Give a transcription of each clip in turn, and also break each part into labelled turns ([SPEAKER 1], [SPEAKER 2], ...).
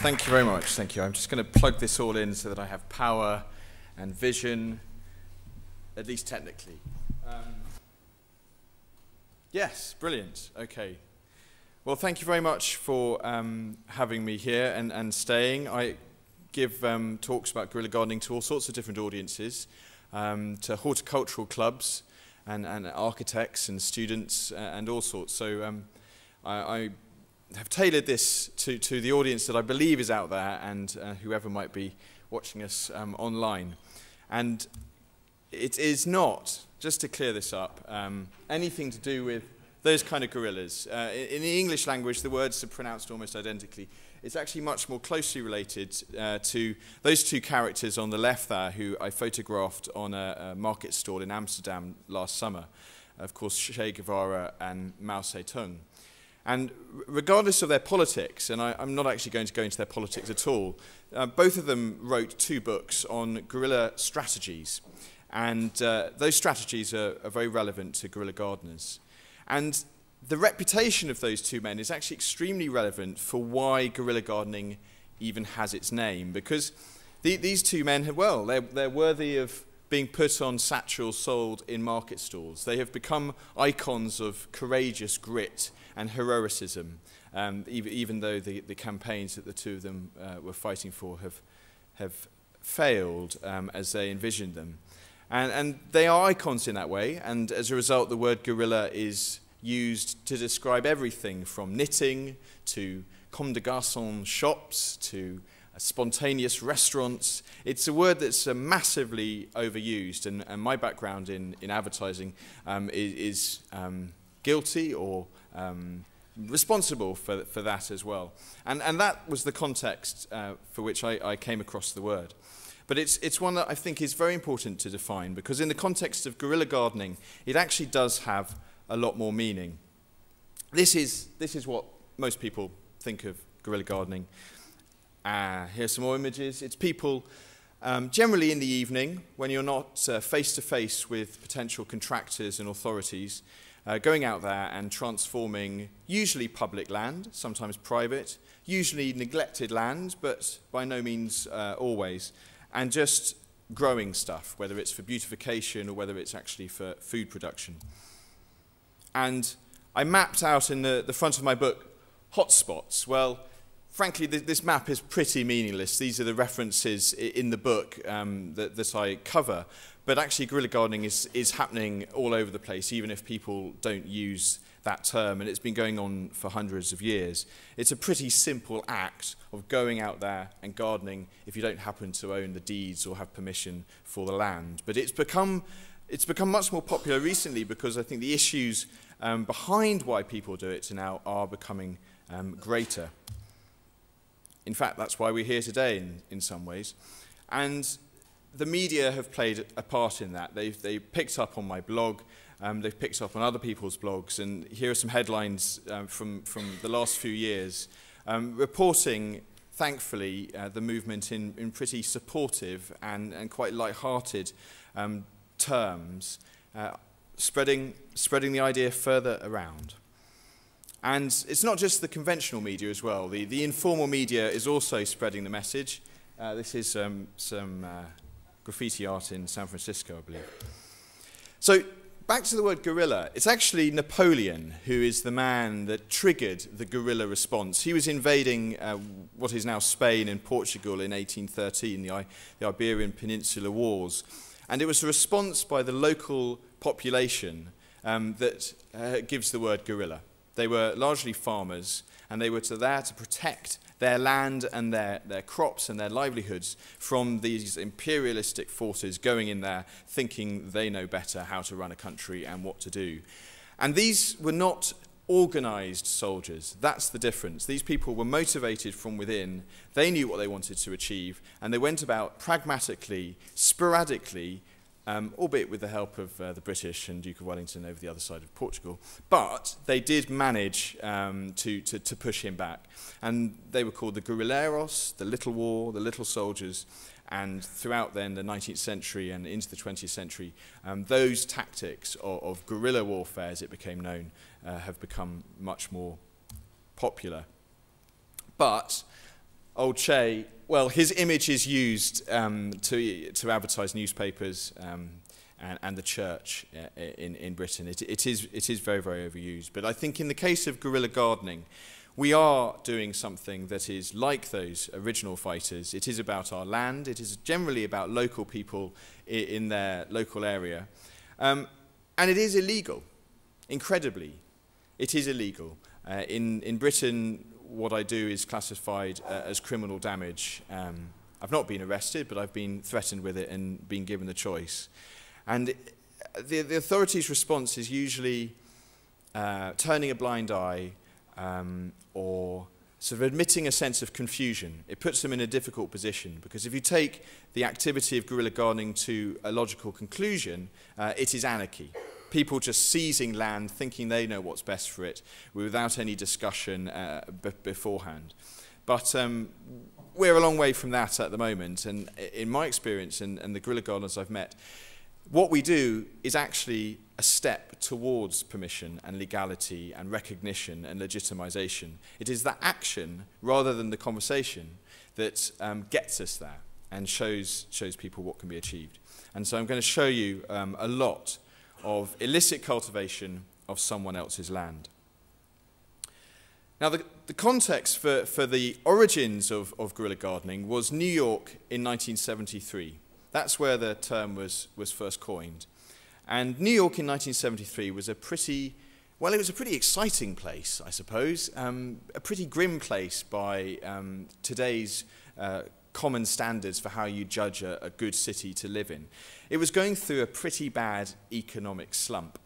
[SPEAKER 1] Thank you very much. Thank you. I'm just going to plug this all in so that I have power and vision, at least technically. Um, yes, brilliant. Okay. Well, thank you very much for um, having me here and, and staying. I give um, talks about guerrilla gardening to all sorts of different audiences, um, to horticultural clubs and, and architects and students uh, and all sorts. So um, I, I have tailored this to, to the audience that I believe is out there and uh, whoever might be watching us um, online. And it is not, just to clear this up, um, anything to do with those kind of gorillas. Uh, in, the English language, the words are pronounced almost identically. It's actually much more closely related uh, to those two characters on the left there who I photographed on a, a market stall in Amsterdam last summer. Of course, Che Guevara and Mao Zedong. And regardless of their politics, and I, am not actually going to go into their politics at all, uh, both of them wrote two books on guerrilla strategies. And uh, those strategies are, are very relevant to guerrilla gardeners. And the reputation of those two men is actually extremely relevant for why guerrilla gardening even has its name. Because the, these two men, well, they're, they're worthy of being put on satchels sold in market stalls. They have become icons of courageous grit and heroicism, um, even, even though the, the campaigns that the two of them uh, were fighting for have, have failed um, as they envisioned them. And, and they are icons in that way, and as a result, the word guerrilla is used to describe everything from knitting to comme des garçons shops to spontaneous restaurants. It's a word that's uh, massively overused, and, and my background in, in advertising um, is, is um, guilty or um, responsible for, for that as well. And, and that was the context uh, for which I, I came across the word. But it's, it's one that I think is very important to define because in the context of guerrilla gardening, it actually does have a lot more meaning. This is, this is what most people think of guerrilla gardening. Uh, here's some more images. It's people um, generally in the evening when you're not face to face with potential contractors and authorities uh, going out there and transforming usually public land, sometimes private, usually neglected land, but by no means uh, always, and just growing stuff, whether it's for beautification or whether it's actually for food production. And I mapped out in the, the front of my book hotspots. Well, frankly, th this map is pretty meaningless. These are the references in the book um, that, that I cover. But actually, guerrilla gardening is, is happening all over the place, even if people don't use that term, and it's been going on for hundreds of years. It's a pretty simple act of going out there and gardening if you don't happen to own the deeds or have permission for the land. But it's become, it's become much more popular recently because I think the issues um, behind why people do it now are becoming um, greater. In fact, that's why we're here today in, in some ways. And the media have played a part in that. They've, they picked up on my blog, um, they've picked up on other people's blogs, and here are some headlines um, from, from the last few years um, reporting, thankfully, uh, the movement in, in pretty supportive and, and quite light-hearted um, terms, uh, spreading, spreading the idea further around. And it's not just the conventional media as well. The, the informal media is also spreading the message. Uh, this is um, some uh, graffiti art in San Francisco, I believe. So back to the word guerrilla. It's actually Napoleon who is the man that triggered the guerrilla response. He was invading uh, what is now Spain and Portugal in 1813, the, I the Iberian Peninsula Wars. And it was a response by the local population um, that uh, gives the word guerrilla. They were largely farmers, and they were to there to protect their land and their, their crops and their livelihoods from these imperialistic forces going in there thinking they know better how to run a country and what to do. And these were not organized soldiers. That's the difference. These people were motivated from within. They knew what they wanted to achieve, and they went about pragmatically, sporadically, um, albeit with the help of uh, the British and Duke of Wellington over the other side of Portugal. But they did manage um, to, to, to push him back. And they were called the guerrilleros, the little war, the little soldiers. And throughout then the 19th century and into the 20th century, um, those tactics of, of guerrilla warfare, as it became known, uh, have become much more popular. But old Che, well, his image is used um, to, to advertise newspapers um, and, and the church uh, in, in Britain. It, it, is, it is very, very overused. But I think in the case of guerrilla gardening, we are doing something that is like those original fighters. It is about our land. It is generally about local people in their local area. Um, and it is illegal, incredibly. It is illegal. Uh, in, in Britain, what I do is classified uh, as criminal damage. Um, I've not been arrested, but I've been threatened with it and been given the choice. And the, the authorities' response is usually uh, turning a blind eye um, or sort of admitting a sense of confusion. It puts them in a difficult position because if you take the activity of guerrilla gardening to a logical conclusion, uh, it is anarchy. People just seizing land, thinking they know what's best for it, without any discussion uh, beforehand. But um, we're a long way from that at the moment, and in my experience and, and the guerrilla gardeners I've met, what we do is actually a step towards permission and legality and recognition and legitimization. It is that action rather than the conversation that um, gets us there and shows, shows people what can be achieved. And so I'm going to show you um, a lot of illicit cultivation of someone else's land. Now, the, the context for, for the origins of, of guerrilla gardening was New York in 1973. That's where the term was, was first coined. And New York in 1973 was a pretty, well, it was a pretty exciting place, I suppose, um, a pretty grim place by um, today's uh, common standards for how you judge a, a good city to live in. It was going through a pretty bad economic slump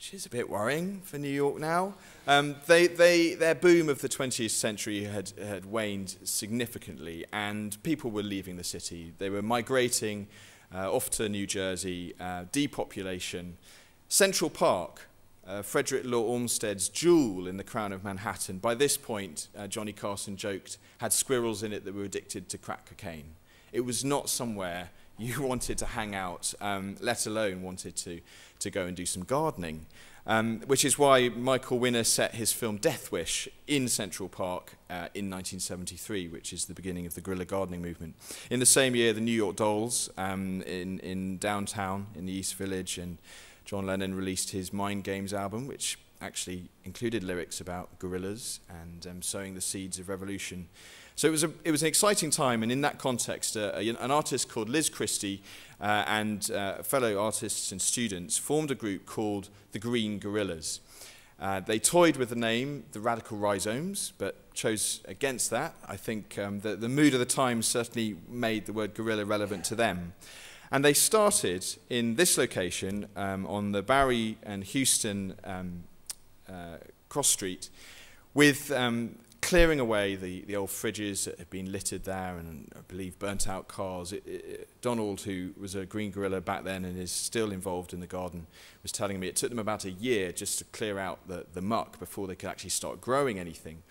[SPEAKER 1] which is a bit worrying for New York now. Um, they, they, their boom of the 20th century had, had waned significantly, and people were leaving the city. They were migrating uh, off to New Jersey, uh, depopulation. Central Park, uh, Frederick Law Olmsted's jewel in the crown of Manhattan, by this point, uh, Johnny Carson joked, had squirrels in it that were addicted to crack cocaine. It was not somewhere you wanted to hang out, um, let alone wanted to, to go and do some gardening. Um, which is why Michael Winner set his film Death Wish in Central Park uh, in 1973, which is the beginning of the guerrilla gardening movement. In the same year, the New York Dolls um, in, in downtown in the East Village, and John Lennon released his Mind Games album, which actually included lyrics about gorillas and um, sowing the seeds of revolution so it was, a, it was an exciting time, and in that context, uh, an artist called Liz Christy uh, and uh, fellow artists and students formed a group called the Green Guerillas. Uh, they toyed with the name, the Radical Rhizomes, but chose against that. I think um, the, the mood of the time certainly made the word guerrilla relevant to them. And they started in this location um, on the Bowery and Houston um, uh, cross street with um, clearing away the, the old fridges that had been littered there and I believe burnt out cars. It, it, Donald, who was a green guerrilla back then and is still involved in the garden, was telling me it took them about a year just to clear out the, the muck before they could actually start growing anything.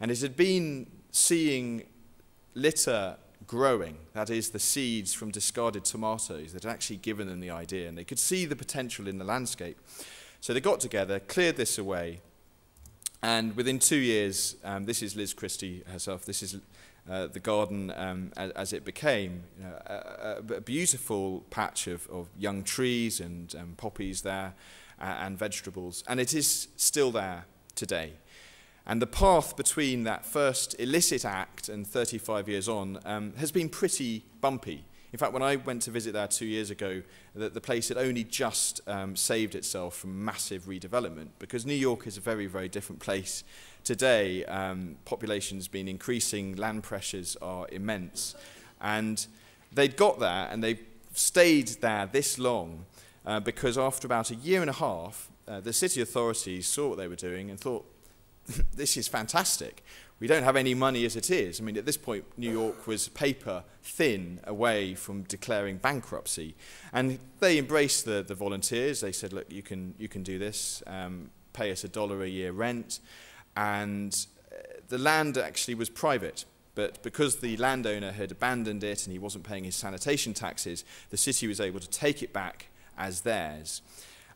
[SPEAKER 1] And it had been seeing litter growing, that is, the seeds from discarded tomatoes that had actually given them the idea, and they could see the potential in the landscape. So they got together, cleared this away, and within two years, um, this is Liz Christy herself, this is uh, the garden um, as, as, it became. You know, a, a, beautiful patch of, of young trees and um, poppies there uh, and vegetables. And it is still there today. And the path between that first illicit act and 35 years on um, has been pretty bumpy. In fact, when I went to visit there two years ago, the, the place had only just um, saved itself from massive redevelopment because New York is a very, very different place today. Um, population's been increasing, land pressures are immense. And they'd got there and they stayed there this long uh, because after about a year and a half, uh, the city authorities saw what they were doing and thought, this is fantastic. We don't have any money as it is. I mean, at this point, New York was paper thin away from declaring bankruptcy. And they embraced the, the volunteers. They said, look, you can, you can do this, um, pay us a dollar a year rent. And uh, the land actually was private. But because the landowner had abandoned it and he wasn't paying his sanitation taxes, the city was able to take it back as theirs.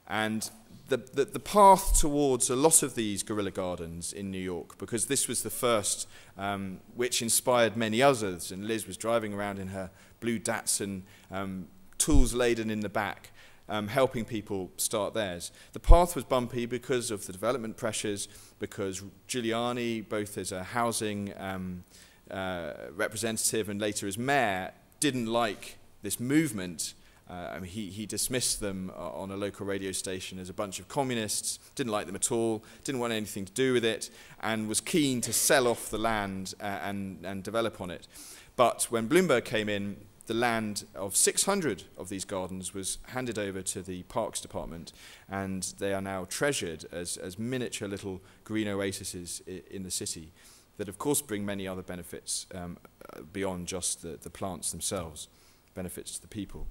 [SPEAKER 1] And the, the, the path towards a lot of these guerrilla gardens in New York, because this was the first um, which inspired many others, and Liz was driving around in her blue Datsun, um, tools laden in the back, um, helping people start theirs. The path was bumpy because of the development pressures, because Giuliani, both as a housing um, uh, representative and later as mayor, didn't like this movement Mean, he, he dismissed them uh, on a local radio station as a bunch of communists, didn't like them at all, didn't want anything to do with it, and was keen to sell off the land uh, and, and develop on it. But when Bloomberg came in, the land of 600 of these gardens was handed over to the Parks Department, and they are now treasured as, as miniature little green oases in the city that, of course, bring many other benefits um, uh, beyond just the, the plants themselves, benefits to the people.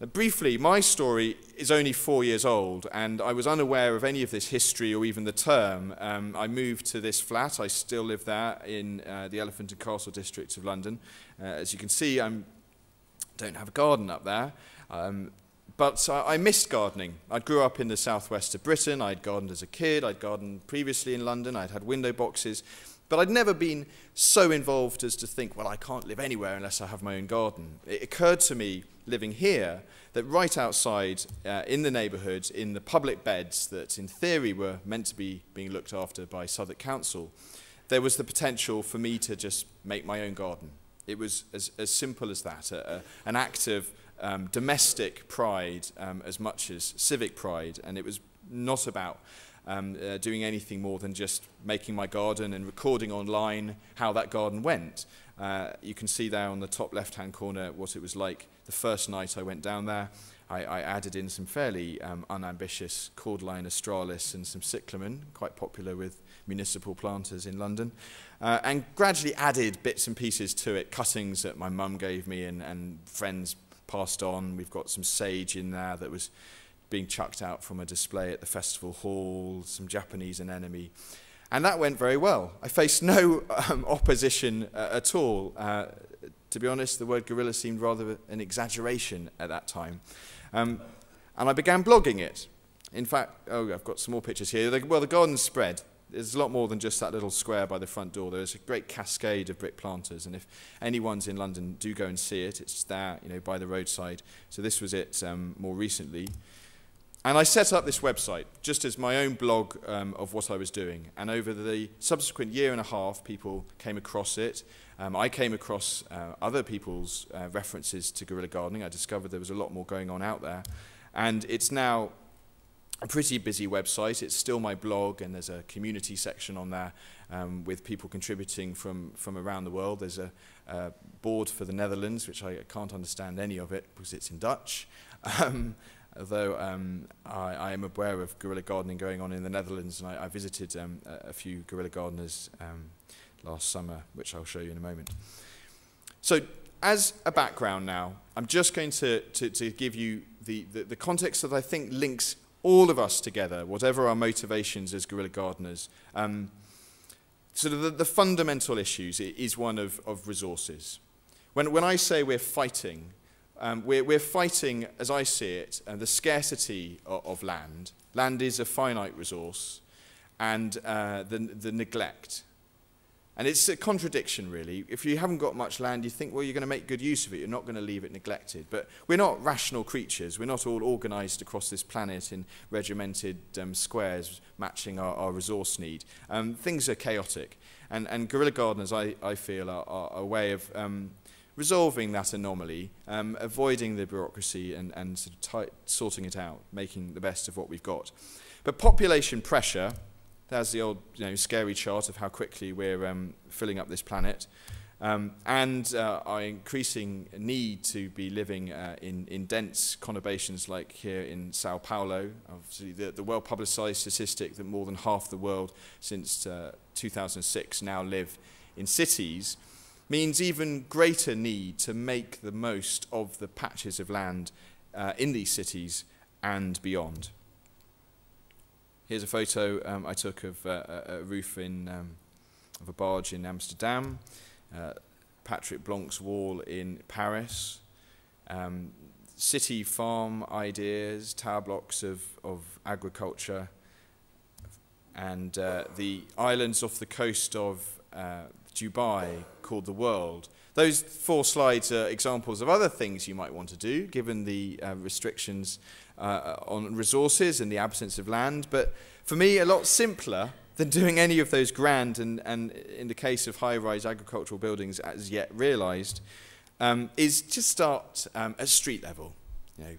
[SPEAKER 1] Now, briefly, my story is only four years old, and I was unaware of any of this history or even the term. Um, I moved to this flat. I still live there in uh, the Elephant and Castle district of London. Uh, as you can see, I don't have a garden up there. Um, but I, I missed gardening. I grew up in the southwest of Britain. I'd gardened as a kid. I'd gardened previously in London. I'd had window boxes. But I'd never been so involved as to think, well, I can't live anywhere unless I have my own garden. It occurred to me living here that right outside uh, in the neighbourhood, in the public beds that in theory were meant to be being looked after by Southwark Council, there was the potential for me to just make my own garden. It was as, as simple as that, a, a, an act of um, domestic pride um, as much as civic pride, and it was not about um, uh, doing anything more than just making my garden and recording online how that garden went. Uh, you can see there on the top left-hand corner what it was like the first night I went down there. I, I added in some fairly um, unambitious cordyline australis and some cyclamen, quite popular with municipal planters in London, uh, and gradually added bits and pieces to it, cuttings that my mum gave me and, and friends passed on. We've got some sage in there that was being chucked out from a display at the festival hall, some Japanese anemone. And that went very well. I faced no um, opposition uh, at all. Uh, to be honest, the word guerrilla seemed rather an exaggeration at that time. Um, and I began blogging it. In fact, oh, I've got some more pictures here. Well, the garden spread. There's a lot more than just that little square by the front door. There's a great cascade of brick planters, and if anyone's in London, do go and see it. It's there, you know, by the roadside. So this was it um, more recently. And I set up this website just as my own blog um, of what I was doing. And over the subsequent year and a half, people came across it. Um, I came across uh, other people's uh, references to guerrilla gardening. I discovered there was a lot more going on out there. And it's now a pretty busy website. It's still my blog, and there's a community section on there um, with people contributing from, from around the world. There's a, board for the Netherlands, which I can't understand any of it because it's in Dutch. Um, although um, I, I am aware of guerrilla gardening going on in the Netherlands, and I, I visited um, a, a few guerrilla gardeners um, last summer, which I'll show you in a moment. So, as a background now, I'm just going to, to, to give you the, the, the context that I think links all of us together, whatever our motivations as guerrilla gardeners. Um, sort of the, the fundamental issues is one of, of resources. When, when I say we're fighting um, we're, we're fighting, as I see it, uh, the scarcity of, of land. Land is a finite resource, and uh, the, the neglect. And it's a contradiction, really. If you haven't got much land, you think, well, you're going to make good use of it. You're not going to leave it neglected. But we're not rational creatures. We're not all organized across this planet in regimented um, squares matching our, our resource need. Um, things are chaotic. And, and guerrilla gardeners, I, I feel, are, are a way of um, resolving that anomaly, um, avoiding the bureaucracy and, and sort of sorting it out, making the best of what we've got. But population pressure, there's the old you know, scary chart of how quickly we're um, filling up this planet, um, and uh, our increasing need to be living uh, in, in dense conurbations like here in Sao Paulo, obviously the, the well-publicized statistic that more than half the world since uh, 2006 now live in cities, means even greater need to make the most of the patches of land uh, in these cities and beyond. Here's a photo um, I took of uh, a roof in, um, of a barge in Amsterdam, uh, Patrick Blanc's wall in Paris. Um, city farm ideas, tower blocks of, of agriculture, and uh, the islands off the coast of uh, Dubai called the world. Those four slides are examples of other things you might want to do, given the uh, restrictions uh, on resources and the absence of land. But for me, a lot simpler than doing any of those grand and, and in the case of high-rise agricultural buildings as yet realised, um, is to start um, at street level, you know,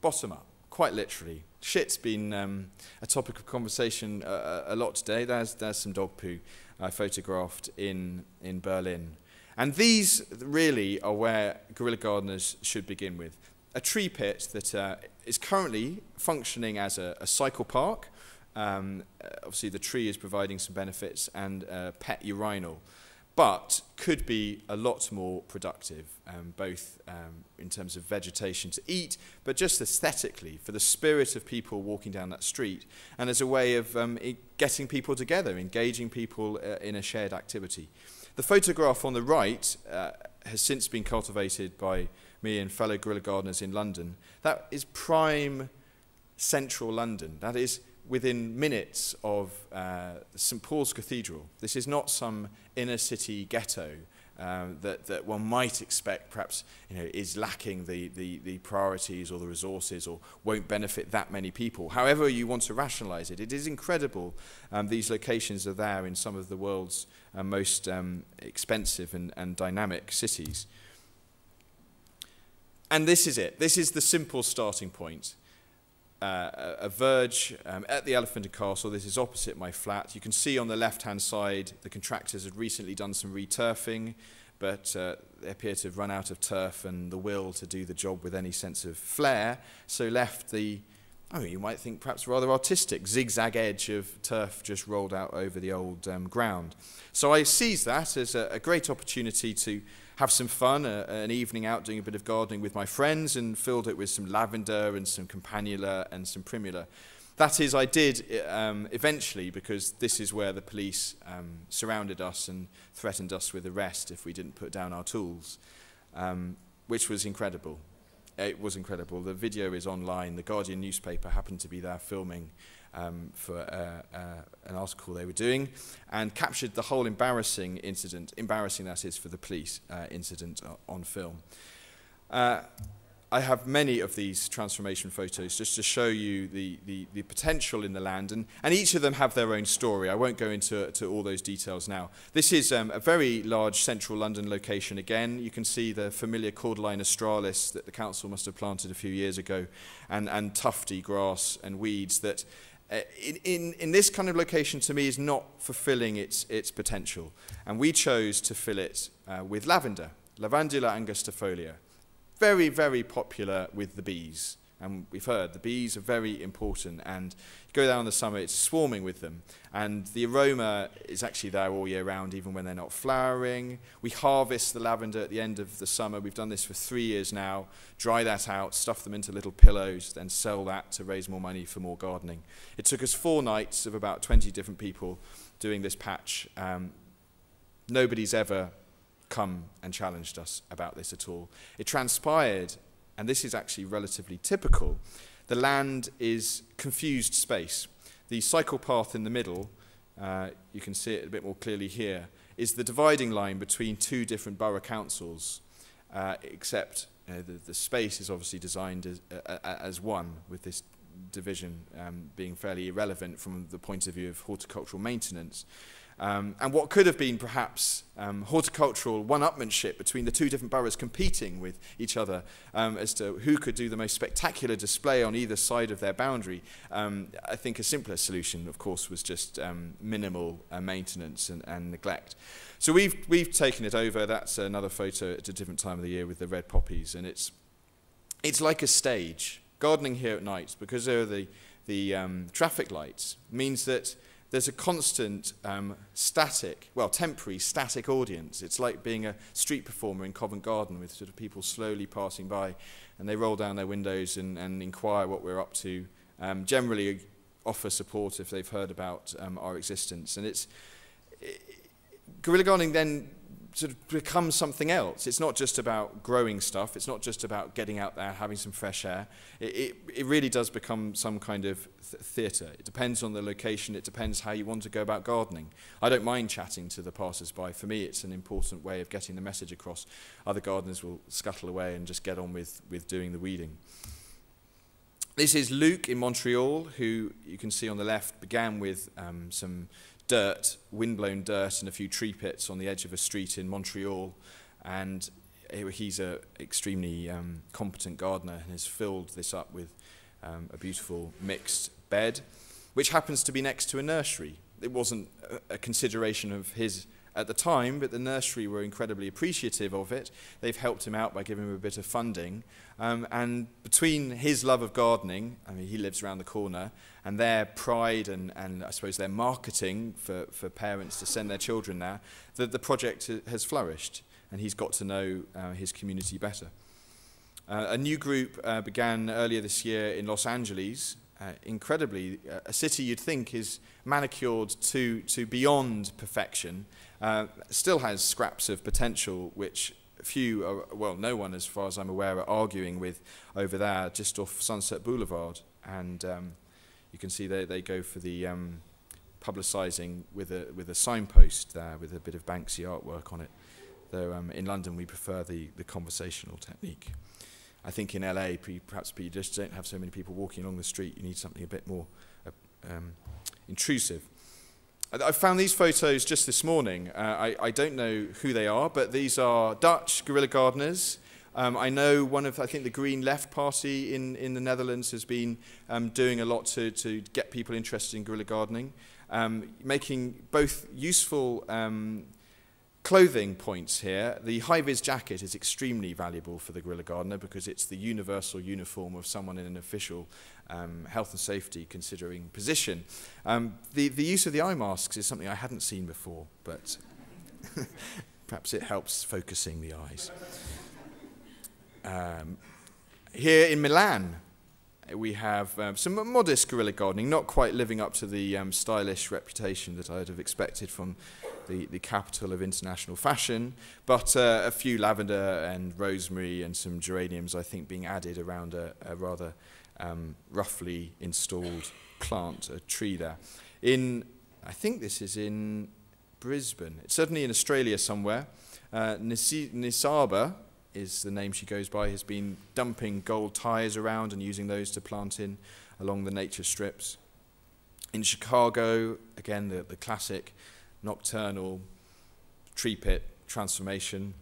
[SPEAKER 1] bottom up, quite literally. Shit's been um, a topic of conversation uh, a lot today. There's, there's some dog poo I photographed in, in Berlin. And these really are where guerrilla gardeners should begin with. A tree pit that uh, is currently functioning as a, a cycle park. Um, obviously, the tree is providing some benefits and a pet urinal but could be a lot more productive, um, both um, in terms of vegetation to eat, but just aesthetically, for the spirit of people walking down that street, and as a way of um, getting people together, engaging people uh, in a shared activity. The photograph on the right uh, has since been cultivated by me and fellow guerrilla gardeners in London. That is prime central London. That is within minutes of uh, St Paul's Cathedral. This is not some inner city ghetto um, that, that one might expect perhaps you know, is lacking the, the, the priorities or the resources or won't benefit that many people. However you want to rationalize it, it is incredible um, these locations are there in some of the world's uh, most um, expensive and, and dynamic cities. And this is it. This is the simple starting point uh, a verge um, at the Elephant and Castle. This is opposite my flat. You can see on the left-hand side the contractors had recently done some returfing, but uh, they appear to have run out of turf and the will to do the job with any sense of flair, so left the, oh, you might think perhaps rather artistic, zigzag edge of turf just rolled out over the old um, ground. So I seized that as a, a great opportunity to have some fun, uh, an evening out doing a bit of gardening with my friends and filled it with some lavender and some campanula and some primula. That is, I did um, eventually because this is where the police um, surrounded us and threatened us with arrest if we didn't put down our tools, um, which was incredible. It was incredible. The video is online. The Guardian newspaper happened to be there filming um, for uh, uh, an article they were doing and captured the whole embarrassing incident, embarrassing that is for the police uh, incident on film. Uh, I have many of these transformation photos just to show you the, the, the, potential in the land, and, and each of them have their own story. I won't go into to all those details now. This is um, a very large central London location again. You can see the familiar cordyline australis that the council must have planted a few years ago, and, and tufty grass and weeds that uh, in, in, in this kind of location to me is not fulfilling its, its potential. And we chose to fill it uh, with lavender, Lavandula angustifolia. Very, very popular with the bees. And we've heard the bees are very important. And you go down in the summer, it's swarming with them. And the aroma is actually there all year round, even when they're not flowering. We harvest the lavender at the end of the summer. We've done this for three years now. Dry that out, stuff them into little pillows, then sell that to raise more money for more gardening. It took us four nights of about 20 different people doing this patch. Um, nobody's ever come and challenged us about this at all. It transpired and this is actually relatively typical, the land is confused space. The cycle path in the middle, uh, you can see it a bit more clearly here, is the dividing line between two different borough councils, uh, except uh, the, the space is obviously designed as, uh, as one, with this division um, being fairly irrelevant from the point of view of horticultural maintenance. Um, and what could have been perhaps um, horticultural one-upmanship between the two different boroughs competing with each other um, as to who could do the most spectacular display on either side of their boundary. Um, I think a simpler solution, of course, was just um, minimal uh, maintenance and, and neglect. So we've, we've taken it over. That's another photo at a different time of the year with the red poppies. And it's, it's like a stage. Gardening here at night, because there are the, the um, traffic lights, means that there's a constant um, static, well, temporary static audience. It's like being a street performer in Covent Garden with sort of people slowly passing by and they roll down their windows and, and inquire what we're up to. Um, generally offer support if they've heard about um, our existence. And it's, it, guerrilla gardening then sort of becomes something else. It's not just about growing stuff. It's not just about getting out there, having some fresh air. It, it, it really does become some kind of th theatre. It depends on the location. It depends how you want to go about gardening. I don't mind chatting to the passers-by. For me, it's an important way of getting the message across. Other gardeners will scuttle away and just get on with, with doing the weeding. This is Luke in Montreal, who you can see on the left began with um, some dirt, windblown dirt and a few tree pits on the edge of a street in Montreal. And he's an extremely um, competent gardener and has filled this up with um, a beautiful mixed bed, which happens to be next to a nursery. It wasn't a consideration of his at the time, but the nursery were incredibly appreciative of it. They've helped him out by giving him a bit of funding. Um, and between his love of gardening, I mean, he lives around the corner, and their pride and, and I suppose their marketing for, for parents to send their children there, the, the project has flourished, and he's got to know uh, his community better. Uh, a new group uh, began earlier this year in Los Angeles. Uh, incredibly, uh, a city you'd think is manicured to, to beyond perfection, uh, still has scraps of potential which few, are, well, no one as far as I'm aware, are arguing with over there, just off Sunset Boulevard. And um, you can see they, they go for the um, publicising with a, with a signpost there with a bit of Banksy artwork on it. Though um, in London we prefer the, the conversational technique. I think in LA, perhaps you just don't have so many people walking along the street. You need something a bit more uh, um, intrusive. I found these photos just this morning. Uh, I, I don't know who they are, but these are Dutch guerrilla gardeners. Um, I know one of, I think the Green Left Party in, in the Netherlands has been um, doing a lot to, to get people interested in guerrilla gardening, um, making both useful um, clothing points here. The high-vis jacket is extremely valuable for the guerrilla gardener because it's the universal uniform of someone in an official um, health and safety considering position. Um, the, the use of the eye masks is something I hadn't seen before, but perhaps it helps focusing the eyes. Um, here in Milan, we have um, some modest guerrilla gardening, not quite living up to the um, stylish reputation that I'd have expected from the, the capital of international fashion, but uh, a few lavender and rosemary and some geraniums, I think, being added around a, a rather um, roughly installed plant, a tree there. In, I think this is in Brisbane, it's certainly in Australia somewhere. Uh, Nisaba is the name she goes by, has been dumping gold tyres around and using those to plant in along the nature strips. In Chicago, again, the, the classic nocturnal tree pit transformation.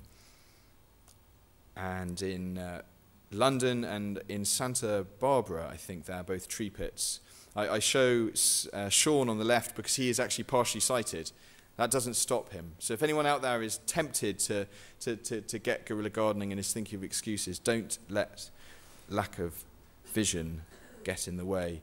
[SPEAKER 1] And in uh, London and in Santa Barbara, I think they're both tree pits. I, I show uh, Sean on the left because he is actually partially sighted. That doesn't stop him. So if anyone out there is tempted to, to, to, to get guerrilla gardening and is thinking of excuses, don't let lack of vision get in the way.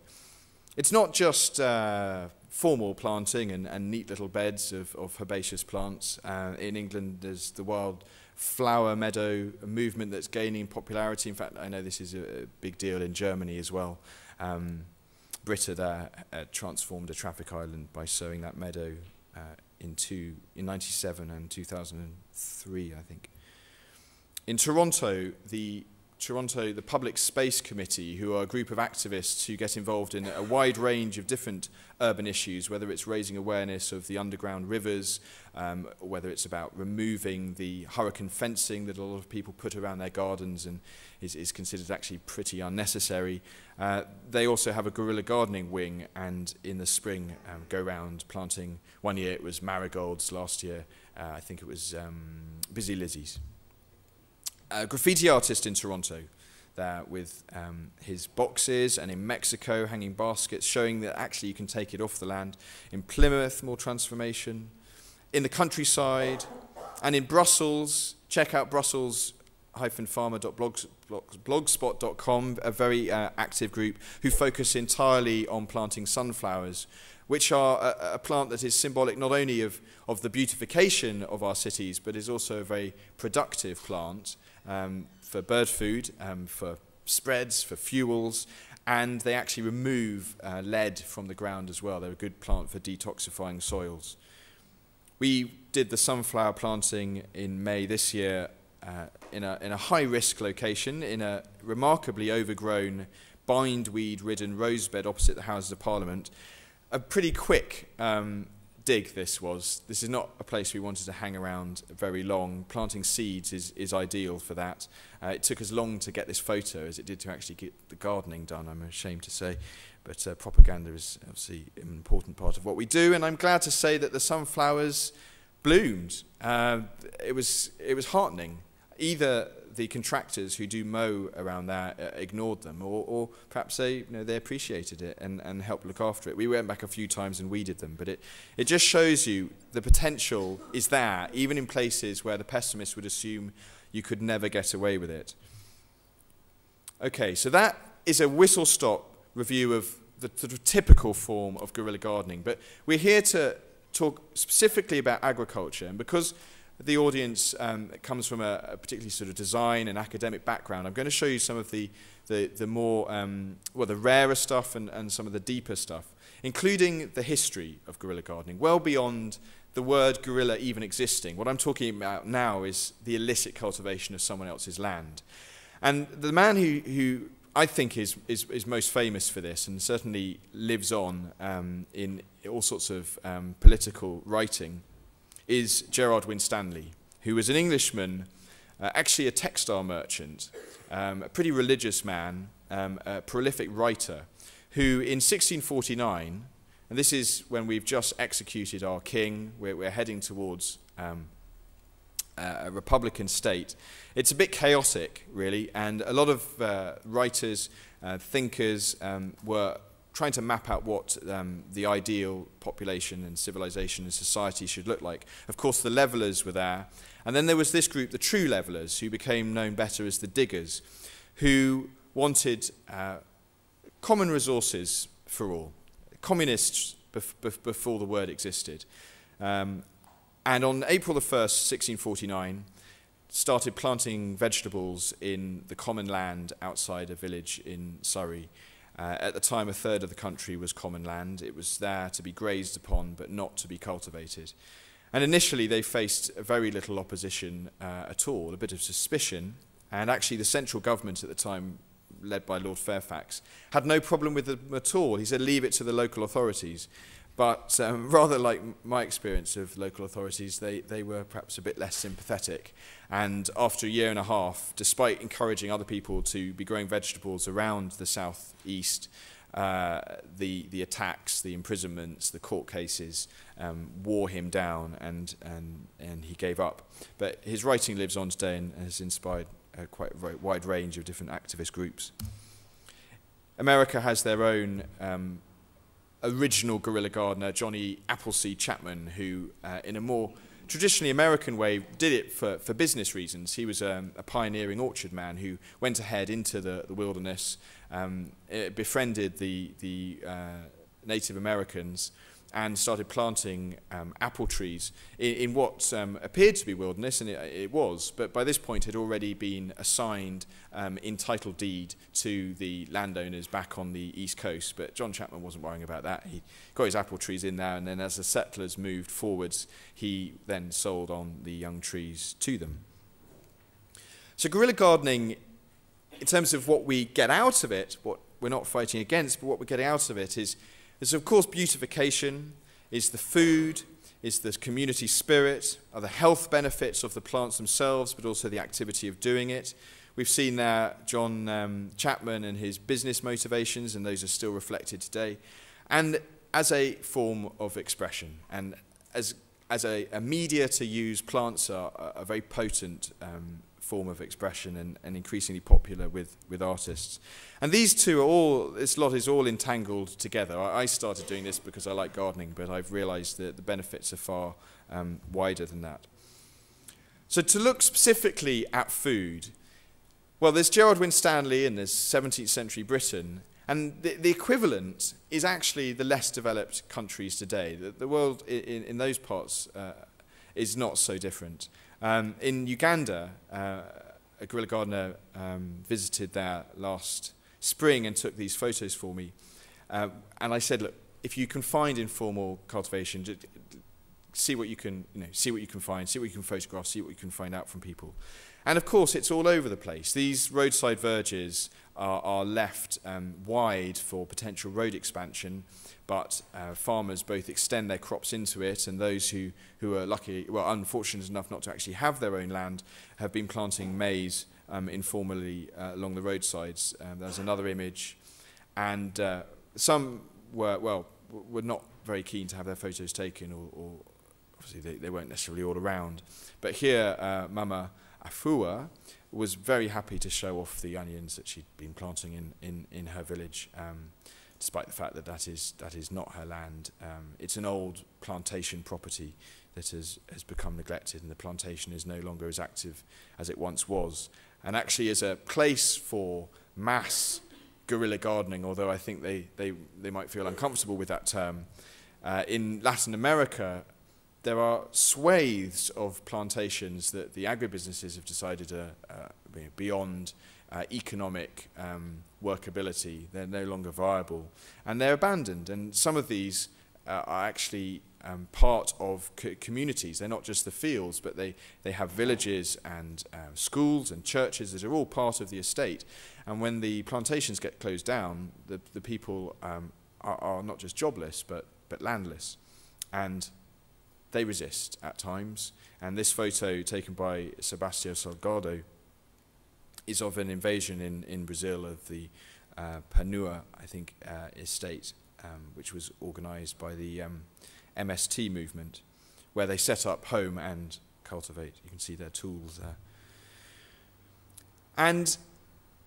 [SPEAKER 1] It's not just uh, formal planting and, and neat little beds of, of herbaceous plants. Uh, in England, there's the wild flower meadow movement that's gaining popularity. In fact, I know this is a, a big deal in Germany as well. Um, Britta there uh, transformed a traffic island by sowing that meadow uh, in, two, in 97 and 2003, I think. In Toronto, the Toronto, the Public Space Committee, who are a group of activists who get involved in a wide range of different urban issues, whether it's raising awareness of the underground rivers, um, whether it's about removing the hurricane fencing that a lot of people put around their gardens and is, is considered actually pretty unnecessary. Uh, they also have a guerrilla gardening wing and in the spring um, go around planting, one year it was marigolds, last year uh, I think it was um, busy lizzies a graffiti artist in Toronto there with um, his boxes and in Mexico hanging baskets showing that actually you can take it off the land. In Plymouth, more transformation. In the countryside and in Brussels, check out Brussels farmer.blogspot.com, a very uh, active group who focus entirely on planting sunflowers, which are a, a, plant that is symbolic not only of, of the beautification of our cities, but is also a very productive plant um, for bird food, um, for spreads, for fuels, and they actually remove uh, lead from the ground as well. They're a good plant for detoxifying soils. we did the sunflower planting in May this year uh, in, a, in a high risk location, in a remarkably overgrown, bindweed ridden rosebed opposite the Houses of Parliament. A pretty quick um, dig this was. This is not a place we wanted to hang around very long. Planting seeds is, is ideal for that. Uh, it took as long to get this photo as it did to actually get the gardening done, I'm ashamed to say. But uh, propaganda is obviously an important part of what we do, and I'm glad to say that the sunflowers bloomed. Uh, it, was, it was heartening. Either the contractors who do mow around there uh, ignored them, or, or perhaps they, you know, they appreciated it and, and helped look after it. We went back a few times and weeded them, but it, it just shows you the potential is there, even in places where the pessimists would assume you could never get away with it. Okay, so that is a whistle stop review of the, the typical form of guerrilla gardening, but we're here to talk specifically about agriculture, and because the audience um, comes from a, a, particularly sort of design and academic background. I'm going to show you some of the, the, the more, um, well, the rarer stuff and, and some of the deeper stuff, including the history of guerrilla gardening, well beyond the word guerrilla even existing. What I'm talking about now is the illicit cultivation of someone else's land. And the man who, who I think is, is, is most famous for this and certainly lives on um, in all sorts of um, political writing is Gerard Winstanley, who was an Englishman, uh, actually a textile merchant, um, a pretty religious man, um, a prolific writer, who in 1649, and this is when we've just executed our king, we're, we're heading towards um, a republican state. It's a bit chaotic, really, and a lot of uh, writers, uh, thinkers um, were trying to map out what um, the ideal population and civilization and society should look like. Of course, the levelers were there. And then there was this group, the true levelers, who became known better as the diggers, who wanted uh, common resources for all. Communists bef bef before the word existed. Um, and on April the 1st, 1649, started planting vegetables in the common land outside a village in Surrey. Uh, at the time, a third of the country was common land. It was there to be grazed upon, but not to be cultivated. And initially, they faced very little opposition uh, at all, a bit of suspicion. And actually, the central government at the time, led by Lord Fairfax, had no problem with them at all. He said, leave it to the local authorities. But um, rather like my experience of local authorities, they, they were perhaps a bit less sympathetic. And after a year and a half, despite encouraging other people to be growing vegetables around the southeast, uh, the, the attacks, the imprisonments, the court cases um, wore him down and, and, and he gave up. But his writing lives on today and has inspired a quite a wide range of different activist groups. America has their own um, original guerrilla gardener, Johnny Appleseed Chapman, who, uh, in a more traditionally American way, did it for, for business reasons. He was um, a pioneering orchard man who went ahead into the, the wilderness, um, befriended the, the uh, Native Americans, and started planting um, apple trees in, in what um, appeared to be wilderness, and it, it was, but by this point had already been assigned um, in title deed to the landowners back on the east coast. But John Chapman wasn't worrying about that. He got his apple trees in there, and then as the settlers moved forwards, he then sold on the young trees to them. So guerrilla gardening, in terms of what we get out of it, what we're not fighting against, but what we're getting out of it is there's, of course, beautification, is the food, is the community spirit, are the health benefits of the plants themselves, but also the activity of doing it. We've seen there John um, Chapman and his business motivations, and those are still reflected today. And as a form of expression, and as, as a, a media to use, plants are a, a very potent um, form of expression and, and increasingly popular with, with artists. And these two are all, this lot is all entangled together. I, I started doing this because I like gardening, but I've realized that the benefits are far um, wider than that. So to look specifically at food, well, there's Gerard Winstanley and there's 17th century Britain, and the, the equivalent is actually the less developed countries today. The, the world in, in those parts uh, is not so different. Um, in Uganda, uh, a guerrilla gardener um, visited there last spring and took these photos for me. Uh, and I said, look, if you can find informal cultivation, see what you can, you know, see what you can find, see what you can photograph, see what you can find out from people. And of course, it's all over the place. These roadside verges are, are left um, wide for potential road expansion, but uh, farmers both extend their crops into it, and those who, who are lucky, well, unfortunate enough not to actually have their own land, have been planting maize um, informally uh, along the roadsides. Um, there's another image. And uh, some were, well, were not very keen to have their photos taken, or, or obviously they, they weren't necessarily all around. But here, uh, Mama Afua was very happy to show off the onions that she'd been planting in, in, in her village, um, despite the fact that that is, that is not her land. Um, it's an old plantation property that has, has become neglected, and the plantation is no longer as active as it once was. And actually, as a place for mass guerrilla gardening, although I think they, they, they might feel uncomfortable with that term, uh, in Latin America, there are swathes of plantations that the agribusinesses have decided are uh, beyond uh, economic um, workability. They're no longer viable. And they're abandoned. And some of these uh, are actually um, part of co communities. They're not just the fields, but they, they have villages and uh, schools and churches that are all part of the estate. And when the plantations get closed down, the, the people um, are, are not just jobless, but, but landless. And they resist at times. And this photo taken by Sebastião Salgado is of an invasion in, in Brazil of the uh, Panua, I think, uh, estate, um, which was organized by the um, MST movement, where they set up home and cultivate. You can see their tools there. And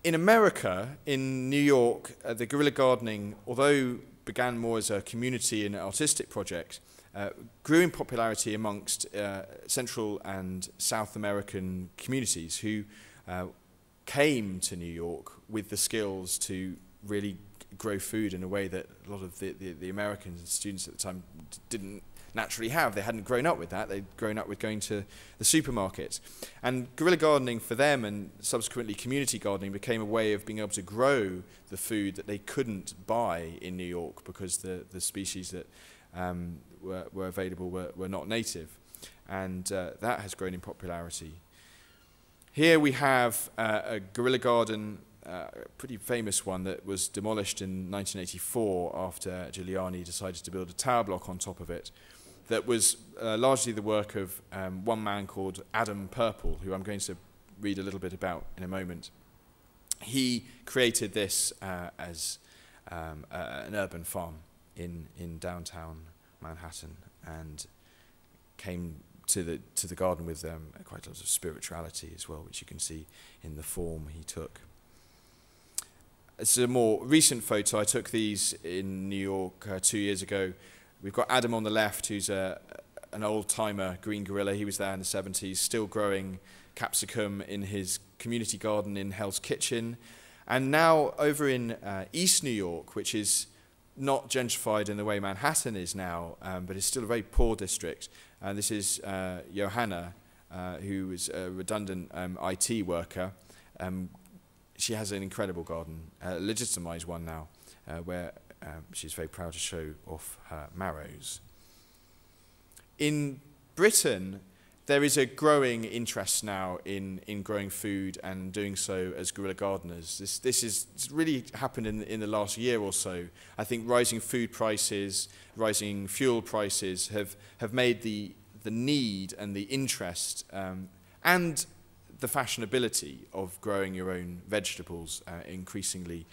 [SPEAKER 1] in America, in New York, uh, the guerrilla gardening, although began more as a community and artistic project, uh, grew in popularity amongst uh, Central and South American communities who uh, came to New York with the skills to really grow food in a way that a lot of the, the, the students at the time didn't naturally have. They hadn't grown up with that. They'd grown up with going to the supermarket. And guerrilla gardening for them and subsequently community gardening became a way of being able to grow the food that they couldn't buy in New York because the, the species that um, were, were available were, were not native. And uh, that has grown in popularity. Here we have uh, a guerrilla garden, uh, a pretty famous one that was demolished in 1984 after Giuliani decided to build a tower block on top of it. That was uh, largely the work of um, one man called Adam Purple, who I'm going to read a little bit about in a moment. He created this uh, as um, an urban farm in, in downtown Manhattan and came to the, to the garden with um, quite a lot of spirituality as well, which you can see in the form he took. It's a more recent photo. I took these in New York uh, two years ago. We've got Adam on the left, who's a, an old-timer green guerrilla. He was there in the 70s, still growing capsicum in his community garden in Hell's Kitchen. And now over in uh, East New York, which is not gentrified in the way Manhattan is now, um, but it's still a very poor district. And this is uh, Johanna, uh, who is a redundant um, IT worker. Um, she has an incredible garden, a legitimized one now, uh, where um, she's very proud to show off her marrows. In Britain, there is a growing interest now in, in growing food and doing so as guerrilla gardeners. This, this is really happened in, in the last year or so. I think rising food prices, rising fuel prices have, have made the, the need and the interest um, and the fashionability of growing your own vegetables uh, increasingly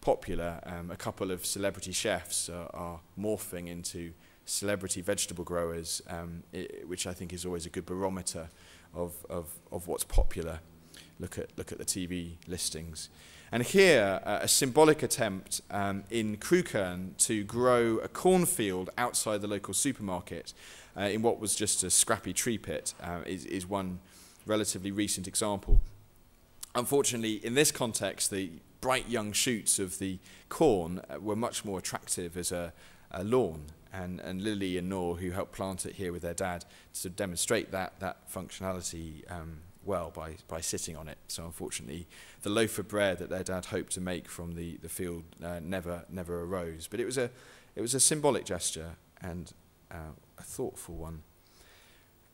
[SPEAKER 1] popular. Um, a couple of celebrity chefs are, are morphing into celebrity vegetable growers, um, it, which I think is always a good barometer of, of, of what's popular. Look at, look at the TV listings. And here, uh, a symbolic attempt um, in Crewkerne to grow a cornfield outside the local supermarket uh, in what was just a scrappy tree pit uh, is, is one relatively recent example. Unfortunately, in this context, the bright young shoots of the corn uh, were much more attractive as a, a lawn and, and Lily and Noor, who helped plant it here with their dad, to demonstrate that, that functionality um, well by, by sitting on it. So unfortunately, the loaf of bread that their dad hoped to make from the, the field uh, never, never arose. But it was, a, it was a symbolic gesture and uh, a thoughtful one.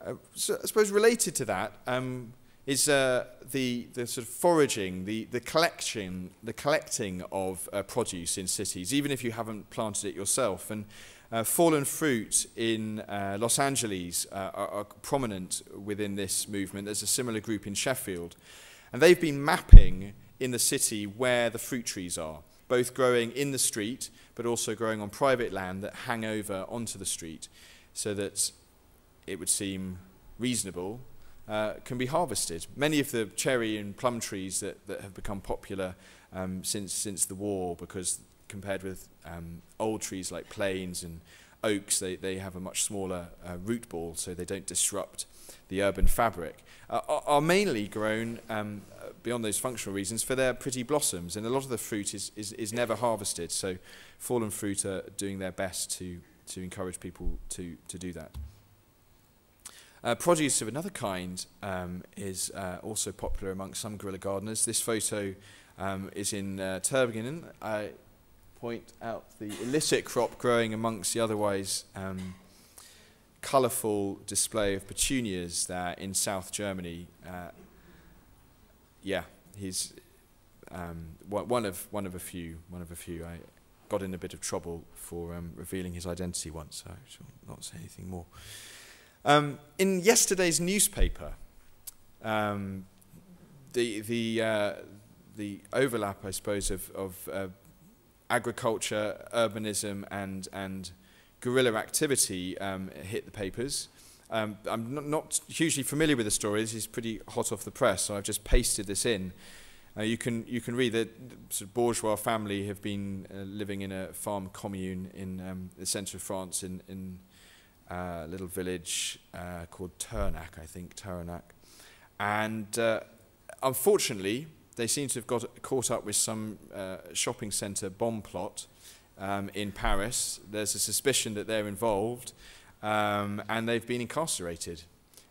[SPEAKER 1] Uh, so I suppose related to that um, is uh, the, the sort of foraging, the, the collection, the collecting of uh, produce in cities, even if you haven't planted it yourself. And uh, fallen fruit in uh, Los Angeles uh, are, are prominent within this movement. There's a similar group in Sheffield. And they've been mapping in the city where the fruit trees are, both growing in the street, but also growing on private land that hang over onto the street, so that it would seem reasonable, uh, can be harvested. Many of the cherry and plum trees that, that have become popular um, since, since the war, because compared with um, old trees like planes and oaks, they, they have a much smaller uh, root ball, so they don't disrupt the urban fabric, uh, are, are mainly grown um, beyond those functional reasons for their pretty blossoms. And a lot of the fruit is, is, is never harvested, so fallen fruit are doing their best to, to encourage people to, to do that. Uh, produce of another kind um, is uh, also popular amongst some guerrilla gardeners. This photo um, is in uh, Tübingen. Point out the illicit crop growing amongst the otherwise um, colourful display of petunias there in South Germany. Uh, yeah, he's um, one of one of a few. One of a few. I got in a bit of trouble for um, revealing his identity once, so I shall not say anything more. Um, in yesterday's newspaper, um, the, the, uh, the overlap, I suppose, of, of uh, agriculture, urbanism, and, and guerrilla activity um, hit the papers. Um, I'm not, not hugely familiar with the story. This is pretty hot off the press, so I've just pasted this in. Uh, you, can, you can read that sort of bourgeois family have been uh, living in a farm commune in um, the centre of France in, in uh, little village uh, called Tarnac, I think, Tarnac. And uh, unfortunately, they seem to have got caught up with some uh, shopping centre bomb plot um, in Paris. There's a suspicion that they're involved, um, and they've been incarcerated.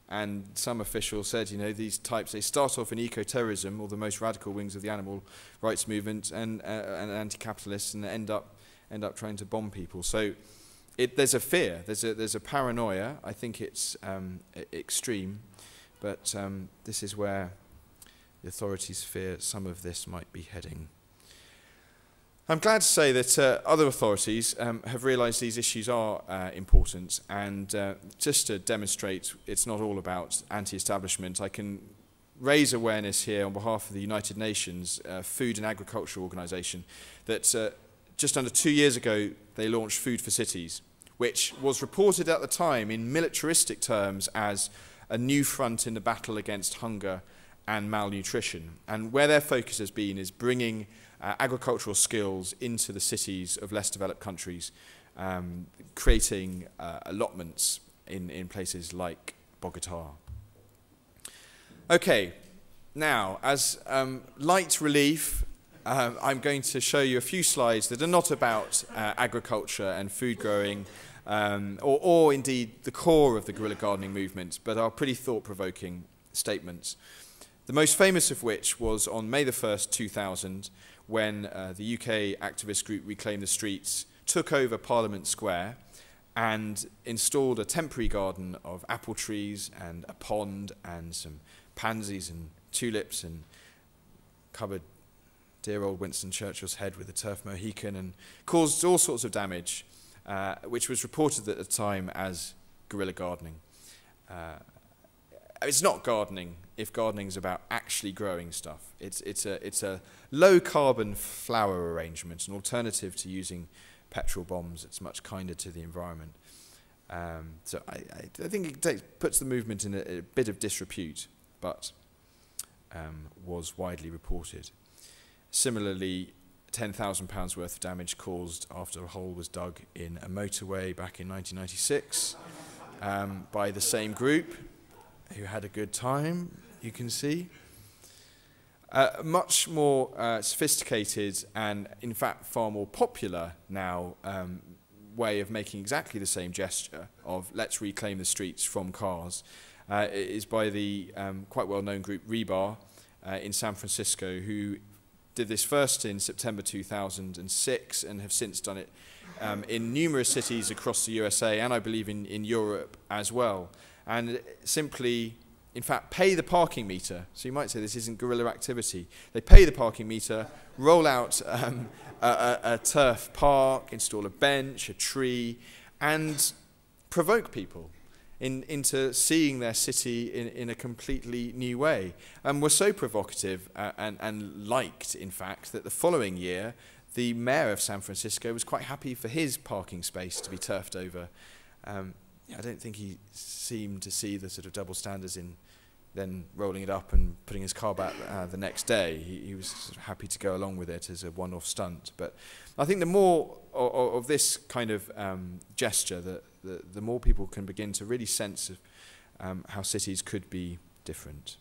[SPEAKER 1] And some official said, you know, these types, they start off in eco-terrorism, or the most radical wings of the animal rights movement, and, uh, and anti-capitalists, and end up, end up trying to bomb people. So it, there's a fear, there's a, there's a paranoia. I think it's um, extreme, but um, this is where the authorities fear some of this might be heading. I'm glad to say that uh, other authorities um, have realised these issues are uh, important, and uh, just to demonstrate it's not all about anti-establishment, I can raise awareness here on behalf of the United Nations uh, Food and Agriculture Organization that uh, just under two years ago, they launched Food for Cities, which was reported at the time in militaristic terms as a new front in the battle against hunger and malnutrition. And where their focus has been is bringing uh, agricultural skills into the cities of less developed countries, um, creating uh, allotments in, in places like Bogota. Okay, now, as um, light relief um, I'm going to show you a few slides that are not about uh, agriculture and food growing, um, or, or indeed the core of the guerrilla gardening movement, but are pretty thought-provoking statements. The most famous of which was on May the 1st, 2000, when uh, the UK activist group Reclaim the Streets took over Parliament Square and installed a temporary garden of apple trees and a pond and some pansies and tulips and covered dear old Winston Churchill's head with a turf Mohican and caused all sorts of damage, uh, which was reported at the time as guerrilla gardening. Uh, it's not gardening if gardening is about actually growing stuff. It's, it's, a, it's a low carbon flower arrangement, an alternative to using petrol bombs. It's much kinder to the environment. Um, so I, I, I think it takes, puts the movement in a, a bit of disrepute, but um, was widely reported. Similarly, £10,000 worth of damage caused after a hole was dug in a motorway back in 1996 um, by the same group who had a good time, you can see. Uh, much more uh, sophisticated and, in fact, far more popular now um, way of making exactly the same gesture of let's reclaim the streets from cars uh, is by the um, quite well-known group Rebar uh, in San Francisco, who did this first in September 2006 and have since done it um, in numerous cities across the USA and I believe in, in Europe as well. and simply, in fact, pay the parking meter. So you might say this isn't guerrilla activity. They pay the parking meter, roll out um, a, a, a turf park, install a bench, a tree, and provoke people in, into seeing their city in, in a completely new way. And were so provocative uh, and, and liked, in fact, that the following year, the mayor of San Francisco was quite happy for his parking space to be turfed over. Um, I don't think he seemed to see the sort of double standards in then rolling it up and putting his car back uh, the next day. He, he was sort of happy to go along with it as a one-off stunt. But I think the more of, of this kind of um, gesture, the, the, the more people can begin to really sense of, um, how cities could be different.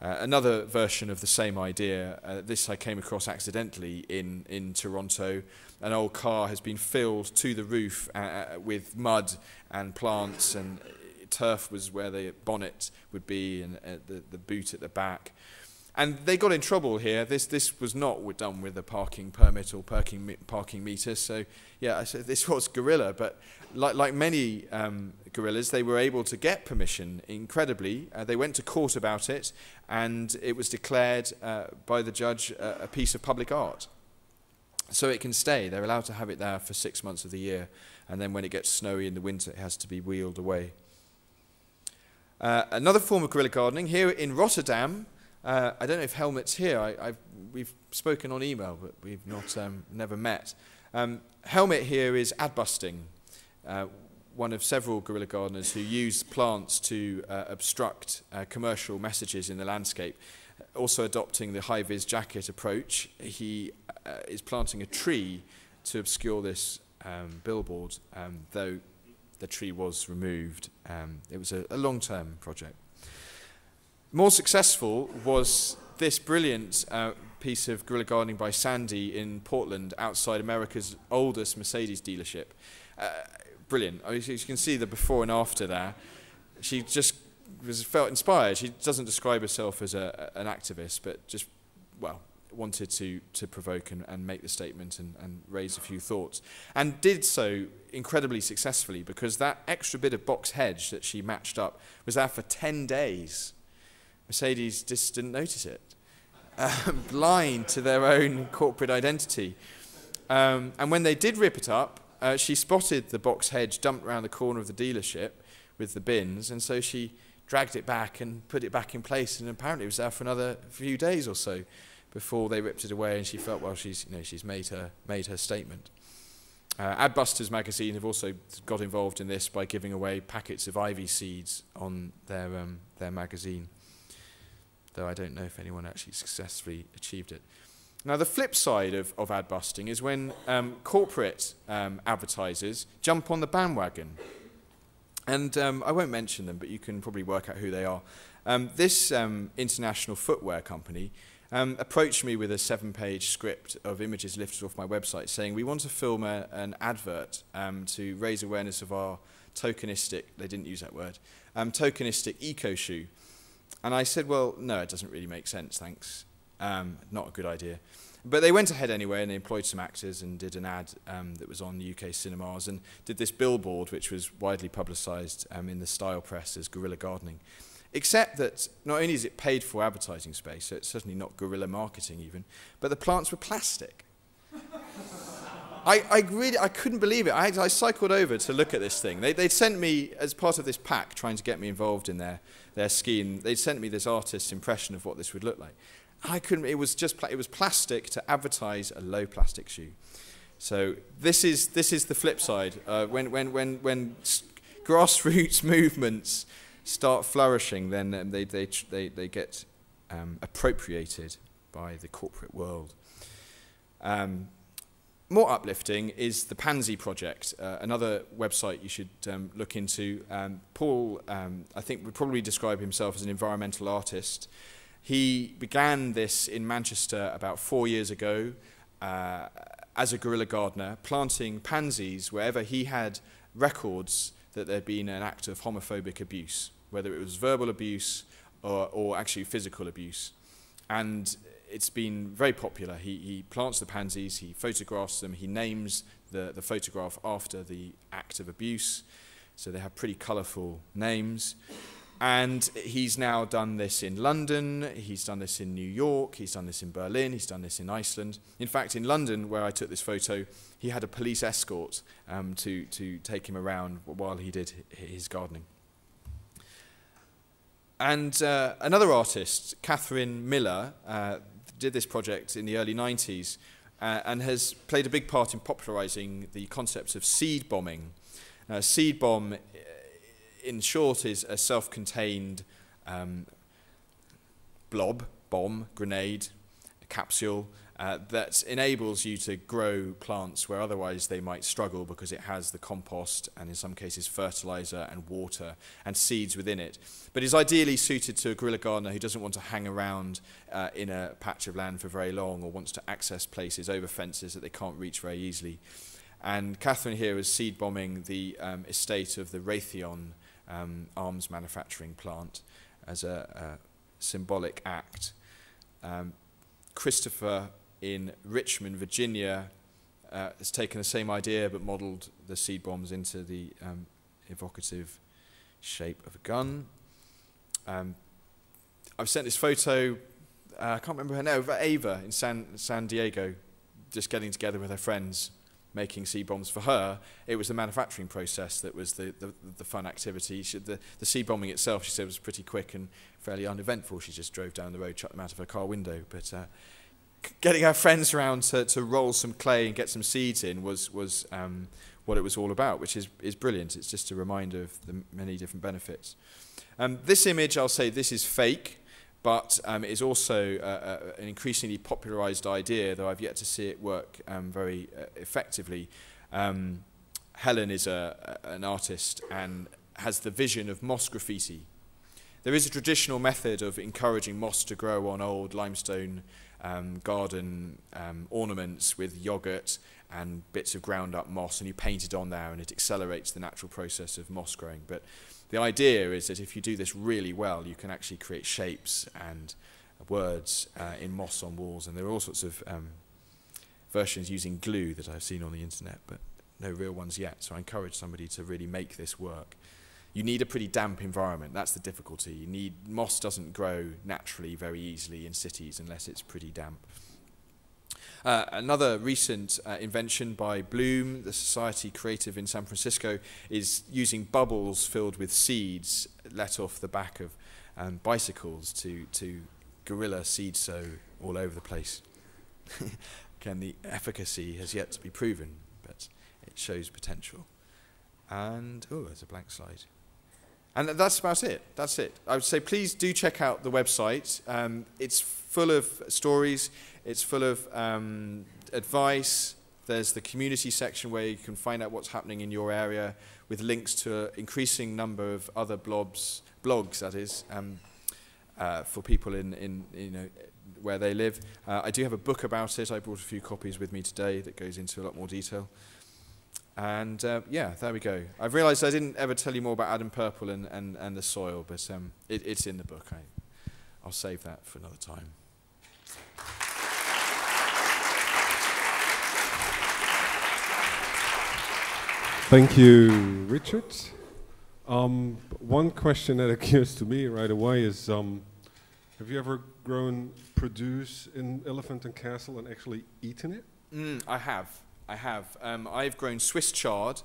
[SPEAKER 1] Uh, another version of the same idea, uh, this I came across accidentally in, in Toronto. An old car has been filled to the roof uh, uh with mud and plants and turf was where the bonnet would be and uh, the, the boot at the back. And they got in trouble here. This, this was not done with a parking permit or parking, parking meter. So, yeah, so this was guerrilla. But like, like many um, guerrillas, they were able to get permission incredibly. Uh, they went to court about it, and it was declared uh, by the judge uh, a piece of public art. So it can stay. They're allowed to have it there for six months of the year. And then when it gets snowy in the winter, it has to be wheeled away. Uh, another form of guerrilla gardening here in Rotterdam. Uh, I don't know if Helmut's here. I, we've spoken on email, but we've not um, never met. Um, Helmut here is ad busting, uh, one of several guerrilla gardeners who use plants to uh, obstruct uh, commercial messages in the landscape. Also adopting the high-vis jacket approach, he uh, is planting a tree to obscure this um, billboard, um, though the tree was removed. Um, it was a, a long-term project. More successful was this brilliant uh, piece of guerrilla gardening by Sandy in Portland outside America's oldest Mercedes dealership. Uh, brilliant. You can see the before and after there. She just was felt inspired. She doesn't describe herself as a, an activist, but just, well, wanted to, to provoke and, and make the statement and, and raise a few thoughts. And did so incredibly successfully because that extra bit of box hedge that she matched up was there for 10 days. Mercedes just didn't notice it. Um, blind to their own corporate identity. Um, and when they did rip it up, uh, she spotted the box hedge dumped around the corner of the dealership with the bins, and so she dragged it back and put it back in place, and apparently it was there for another few days or so before they ripped it away, and she felt, well, she's, you know, she's made her, made her statement. Uh, Adbusters magazine have also got involved in this by giving away packets of ivy seeds on their, um, their magazine, though I don't know if anyone actually successfully achieved it. Now, the flip side of, of ad busting is when um, corporate um, advertisers jump on the bandwagon. And um, I won't mention them, but you can probably work out who they are. Um, this um, international footwear company um, approached me with a seven-page script of images lifted off my website saying, we want to film a, an advert to raise awareness of our tokenistic, they didn't use that word, tokenistic eco shoe. And I said, well, no, it doesn't really make sense, thanks. Um, not a good idea. But they went ahead anyway and they employed some actors and did an ad um, that was on UK cinemas and did this billboard which was widely publicised um, in the style press as guerrilla gardening. Except that not only is it paid for advertising space, so it's certainly not guerrilla marketing even, but the plants were plastic. I, I really, I couldn't believe it. I, I cycled over to look at this thing. They, they'd sent me, as part of this pack, trying to get me involved in their, their scheme, they'd sent me this artist's impression of what this would look like. I couldn't, it was just, it was plastic to advertise a low plastic shoe. So this is, this is the flip side. Uh, when, when, when, when grassroots movements start flourishing, then um, they, they, they, they get um, appropriated by the corporate world. Um, more uplifting is the Pansy Project, uh, another website you should um, look into. Um, Paul, um, I think, would probably describe himself as an environmental artist. He began this in Manchester about four years ago uh, as a guerrilla gardener, planting pansies wherever he had records that there had been an act of homophobic abuse whether it was verbal abuse or, or actually physical abuse. And it's been very popular. He, he plants the pansies, he photographs them, he names the, the photograph after the act of abuse. So they have pretty colourful names. And he's now done this in London, he's done this in New York, he's done this in Berlin, he's done this in Iceland. In fact, in London, where I took this photo, he had a police escort um, to, to take him around while he did his gardening. And uh, another artist, Catherine Miller, uh, did this project in the early 90s uh, and has played a big part in popularizing the concept of seed bombing. Uh, seed bomb in short, is a self-contained um, blob, bomb, grenade, capsule uh, that enables you to grow plants where otherwise they might struggle because it has the compost and in some cases fertilizer and water and seeds within it. But is ideally suited to a guerrilla gardener who doesn't want to hang around uh, in a patch of land for very long or wants to access places over fences that they can't reach very easily. And Catherine here is seed bombing the um, estate of the Raytheon um, arms manufacturing plant as a, a symbolic act. Um, Christopher in Richmond, Virginia, uh, has taken the same idea but modelled the seed bombs into the um, evocative shape of a gun. Um, I've sent this photo, uh, I can't remember her name, Ava in San, San Diego, just getting together with her friends making seed bombs for her, it was the manufacturing process that was the, the, the fun activity. She, the, the seed bombing itself, she said, was pretty quick and fairly uneventful. She just drove down the road, chucked them out of her car window. But uh, getting her friends around to, to roll some clay and get some seeds in was, was um, what it was all about, which is, is brilliant. It's just a reminder of the many different benefits. Um, this image, I'll say this is fake but um, it is also uh, uh, an increasingly popularized idea, though I've yet to see it work um, very uh, effectively. Um, Helen is a, an artist and has the vision of moss graffiti. There is a traditional method of encouraging moss to grow on old limestone um, garden um, ornaments with yogurt and bits of ground up moss, and you paint it on there, and it accelerates the natural process of moss growing. But the idea is that if you do this really well, you can actually create shapes and words uh, in moss on walls. And there are all sorts of um, versions using glue that I've seen on the internet, but no real ones yet. So I encourage somebody to really make this work. You need a pretty damp environment. That's the difficulty. You need moss doesn't grow naturally very easily in cities unless it's pretty damp. Uh, another recent uh, invention by Bloom, the Society Creative in San Francisco, is using bubbles filled with seeds let off the back of um, bicycles to, to seed sow all over the place. Again, the efficacy has yet to be proven, but it shows potential. And, oh, there's a blank slide. And that's about it. That's it. I would say please do check out the website. Um, it's full of stories. It's full of um, advice. There's the community section where you can find out what's happening in your area with links to an increasing number of other blobs, blogs, that is, um, uh, for people in, in, you know, where they live. Uh, I do have a book about it. I brought a few copies with me today that goes into a lot more detail. And uh, yeah, there we go. I've realized I didn't ever tell you more about Adam Purple and, and, and the soil, but um, it, it's in the book. I, I'll save that for another time.
[SPEAKER 2] Thank you, Richard. Um, one question that occurs to me right away is, um, have you ever grown produce in Elephant and Castle and actually eaten it?
[SPEAKER 1] Mm, I have. I have. Um, I've grown Swiss chard.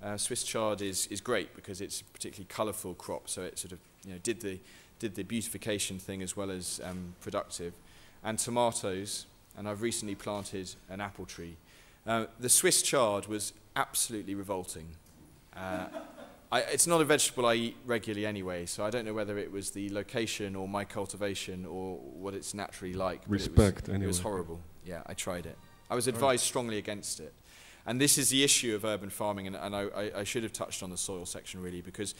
[SPEAKER 1] Uh, Swiss chard is, is great because it's a particularly colourful crop, so it sort of you know, did, the, did the beautification thing as well as um, productive. And tomatoes, and I've recently planted an apple tree. Uh, the Swiss chard was absolutely revolting. Uh, I, it's not a vegetable I eat regularly anyway, so I don't know whether it was the location or my cultivation or what it's naturally like.
[SPEAKER 2] Respect,
[SPEAKER 1] it was,
[SPEAKER 2] anyway.
[SPEAKER 1] It was horrible. Yeah, I tried it. I was advised right. strongly against it. And this is the issue of urban farming, and, and I, I, should have touched on the soil section really, because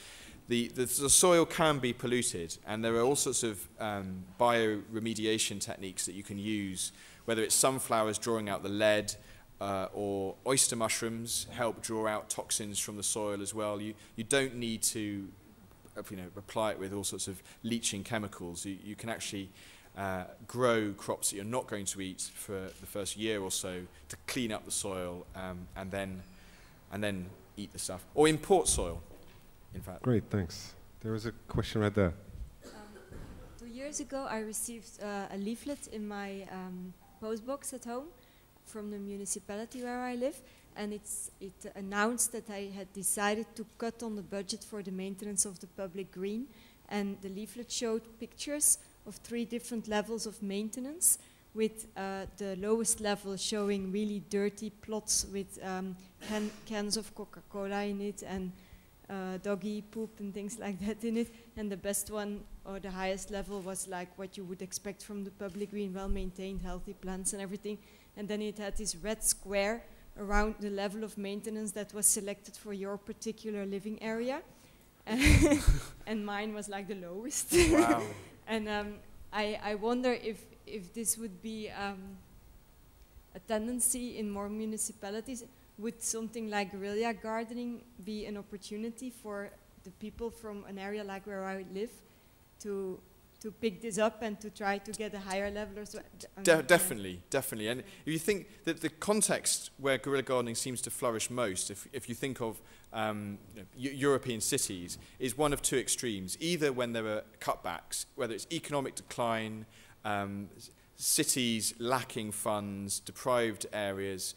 [SPEAKER 1] the, the, the soil can be polluted, and there are all sorts of um, bioremediation techniques that you can use, whether it's sunflowers drawing out the lead, uh, or oyster mushrooms help draw out toxins from the soil as well. You, you don't need to uh, you know, apply it with all sorts of leaching chemicals. You, you can actually uh, grow crops that you're not going to eat for the first year or so to clean up the soil um, and, then, and then eat the stuff. Or import soil. in fact.
[SPEAKER 2] Great, thanks. There was a question right there.
[SPEAKER 3] Um, two years ago, I received uh, a leaflet in my um, postbox at home from the municipality where I live, and it's, it announced that I had decided to cut on the budget for the maintenance of the public green. And the leaflet showed pictures of three different levels of maintenance, with uh, the lowest level showing really dirty plots with um, can cans of Coca-Cola in it and uh, doggy poop and things like that in it. And the best one, or the highest level, was like what you would expect from the public green, well-maintained, healthy plants and everything. And then it had this red square around the level of maintenance that was selected for your particular living area. and mine was like the lowest.
[SPEAKER 1] Wow.
[SPEAKER 3] and um, I, I wonder if, if this would be um, a tendency in more municipalities. Would something like guerrilla gardening be an opportunity for the people from an area like where I live to to pick this up and to try to get a higher level or so?
[SPEAKER 1] De- definitely, definitely. And if you think that the context where guerrilla gardening seems to flourish most, if, if you think of um, you know, European cities, is one of two extremes. Either when there are cutbacks, whether it's economic decline, um, cities lacking funds, deprived areas,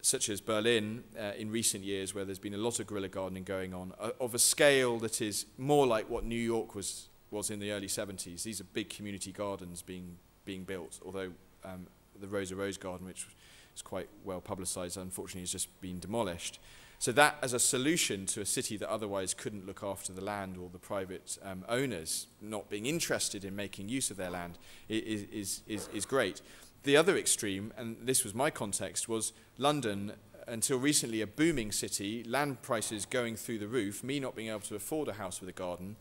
[SPEAKER 1] such as Berlin uh, in recent years, where there's been a lot of guerrilla gardening going on, uh, of a scale that is more like what New York was was in the early 70s. These are big community gardens being, being built, although um, the Rosa Rose Garden, which is quite well publicized, unfortunately has just been demolished. So that as a solution to a city that otherwise couldn't look after the land or the private um, owners not being interested in making use of their land is, is, is, is great. The other extreme, and this was my context, was London, until recently a booming city, land prices going through the roof, me not being able to afford a house with a garden,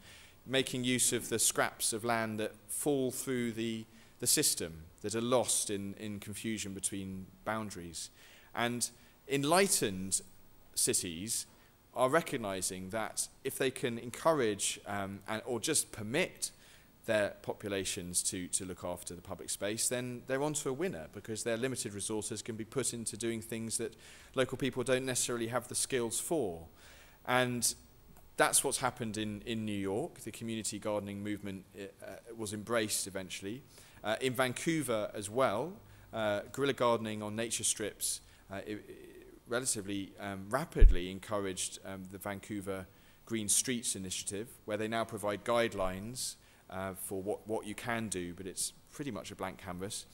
[SPEAKER 1] making use of the scraps of land that fall through the, the system, that are lost in, in confusion between boundaries. And enlightened cities are recognizing that if they can encourage um, and, or just permit their populations to, to look after the public space, then they're onto a winner because their limited resources can be put into doing things that local people don't necessarily have the skills for. And that's what's happened in, in New York. The community gardening movement uh, was embraced eventually. Uh, in Vancouver as well, uh, guerrilla gardening on nature strips uh, it, it relatively um, rapidly encouraged um, the Vancouver Green Streets Initiative, where they now provide guidelines uh, for what, what you can do, but it's pretty much a blank canvas.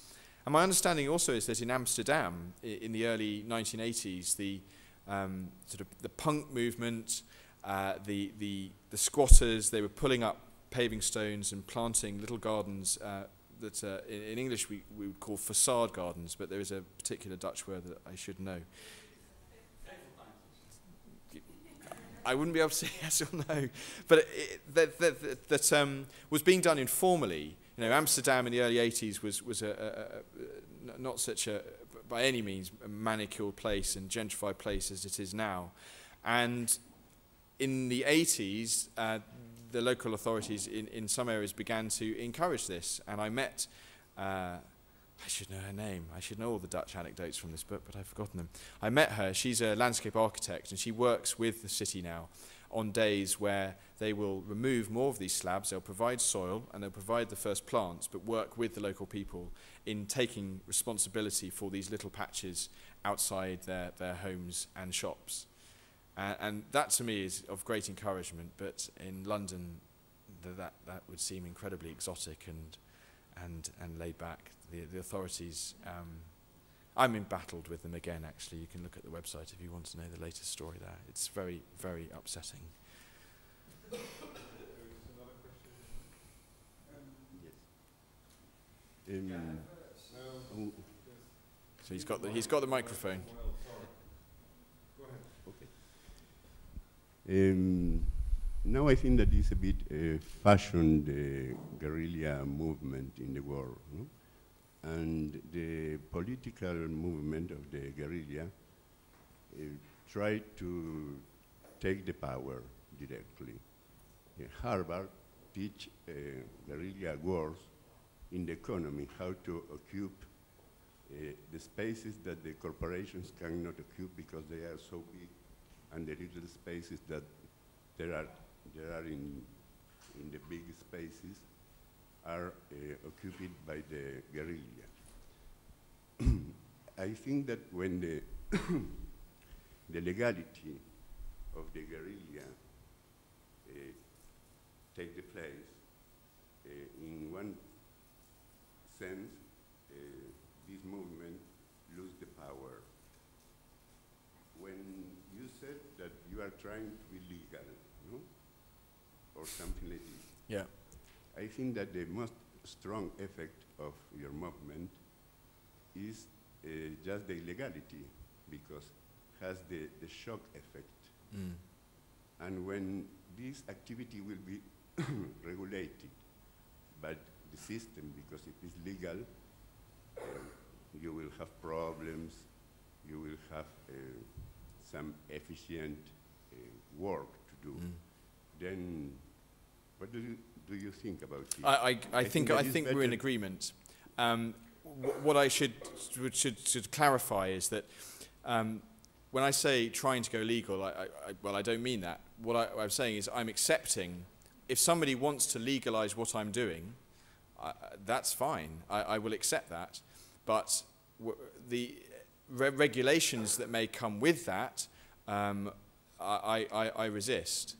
[SPEAKER 1] And my understanding also is that in Amsterdam, in the early 1980s, the um, sort of the punk movement, uh, the, the, the squatters, they were pulling up paving stones and planting little gardens uh, that uh, in, in English we, we would call facade gardens, but there is a particular Dutch word that I should know. I wouldn't be able to say yes or no, but it, that, that, that, that um, was being done informally. You know, Amsterdam in the early 80s was, was a, a, a, not such a, by any means, a manicured place and gentrified place as it is now. And in the 80s, uh, the local authorities in, in some areas began to encourage this. And I met, uh, I should know her name, I should know all the Dutch anecdotes from this book, but I've forgotten them. I met her, she's a landscape architect, and she works with the city now on days where they will remove more of these slabs, they'll provide soil, and they'll provide the first plants, but work with the local people in taking responsibility for these little patches outside their, their homes and shops. Uh, and that to me is of great encouragement, but in London, that, that would seem incredibly exotic and, and, and laid back. The, the authorities, um, I'm embattled with them again, actually. You can look at the website if you want to know the latest story there. It's very, very upsetting.
[SPEAKER 4] Um,
[SPEAKER 1] So he's got the, he's got the microphone.
[SPEAKER 4] Um, now I think that is a bit uh, fashioned uh, guerrilla movement in the world. No? And the political movement of the guerrilla uh, tried to take the power directly. Uh, Harvard teach uh, guerrilla wars in the economy, how to occupy uh, the spaces that the corporations cannot occupy because they are so big and the little spaces that there are, there are in, in the big spaces are uh, occupied by the guerrilla. I think that when the, the legality of the guerrilla uh, take the place, uh, in one sense, uh, this movement lose the power. When you said that you are trying to be legal, no? or something like this,
[SPEAKER 1] Yeah.
[SPEAKER 4] I think that the most strong effect of your movement is uh, just the illegality because has the, the shock effect.
[SPEAKER 1] Mm.
[SPEAKER 4] And when this activity will be regulated by the system, because it is legal, uh, you will have problems, you will have uh, some efficient work to do.
[SPEAKER 1] Mm.
[SPEAKER 4] Then, what do you, do you think about it?
[SPEAKER 1] I, I, I,
[SPEAKER 4] I
[SPEAKER 1] think,
[SPEAKER 4] think
[SPEAKER 1] I think we're in agreement. Um, wh- what I should, should, should, clarify is that um, when I say trying to go legal, I, I, well, I don't mean that. What, I, I'm saying is I'm accepting if somebody wants to legalize what I'm doing, I, that's fine. I, I will accept that. But w- the re- regulations that may come with that, um, I, I, I resist.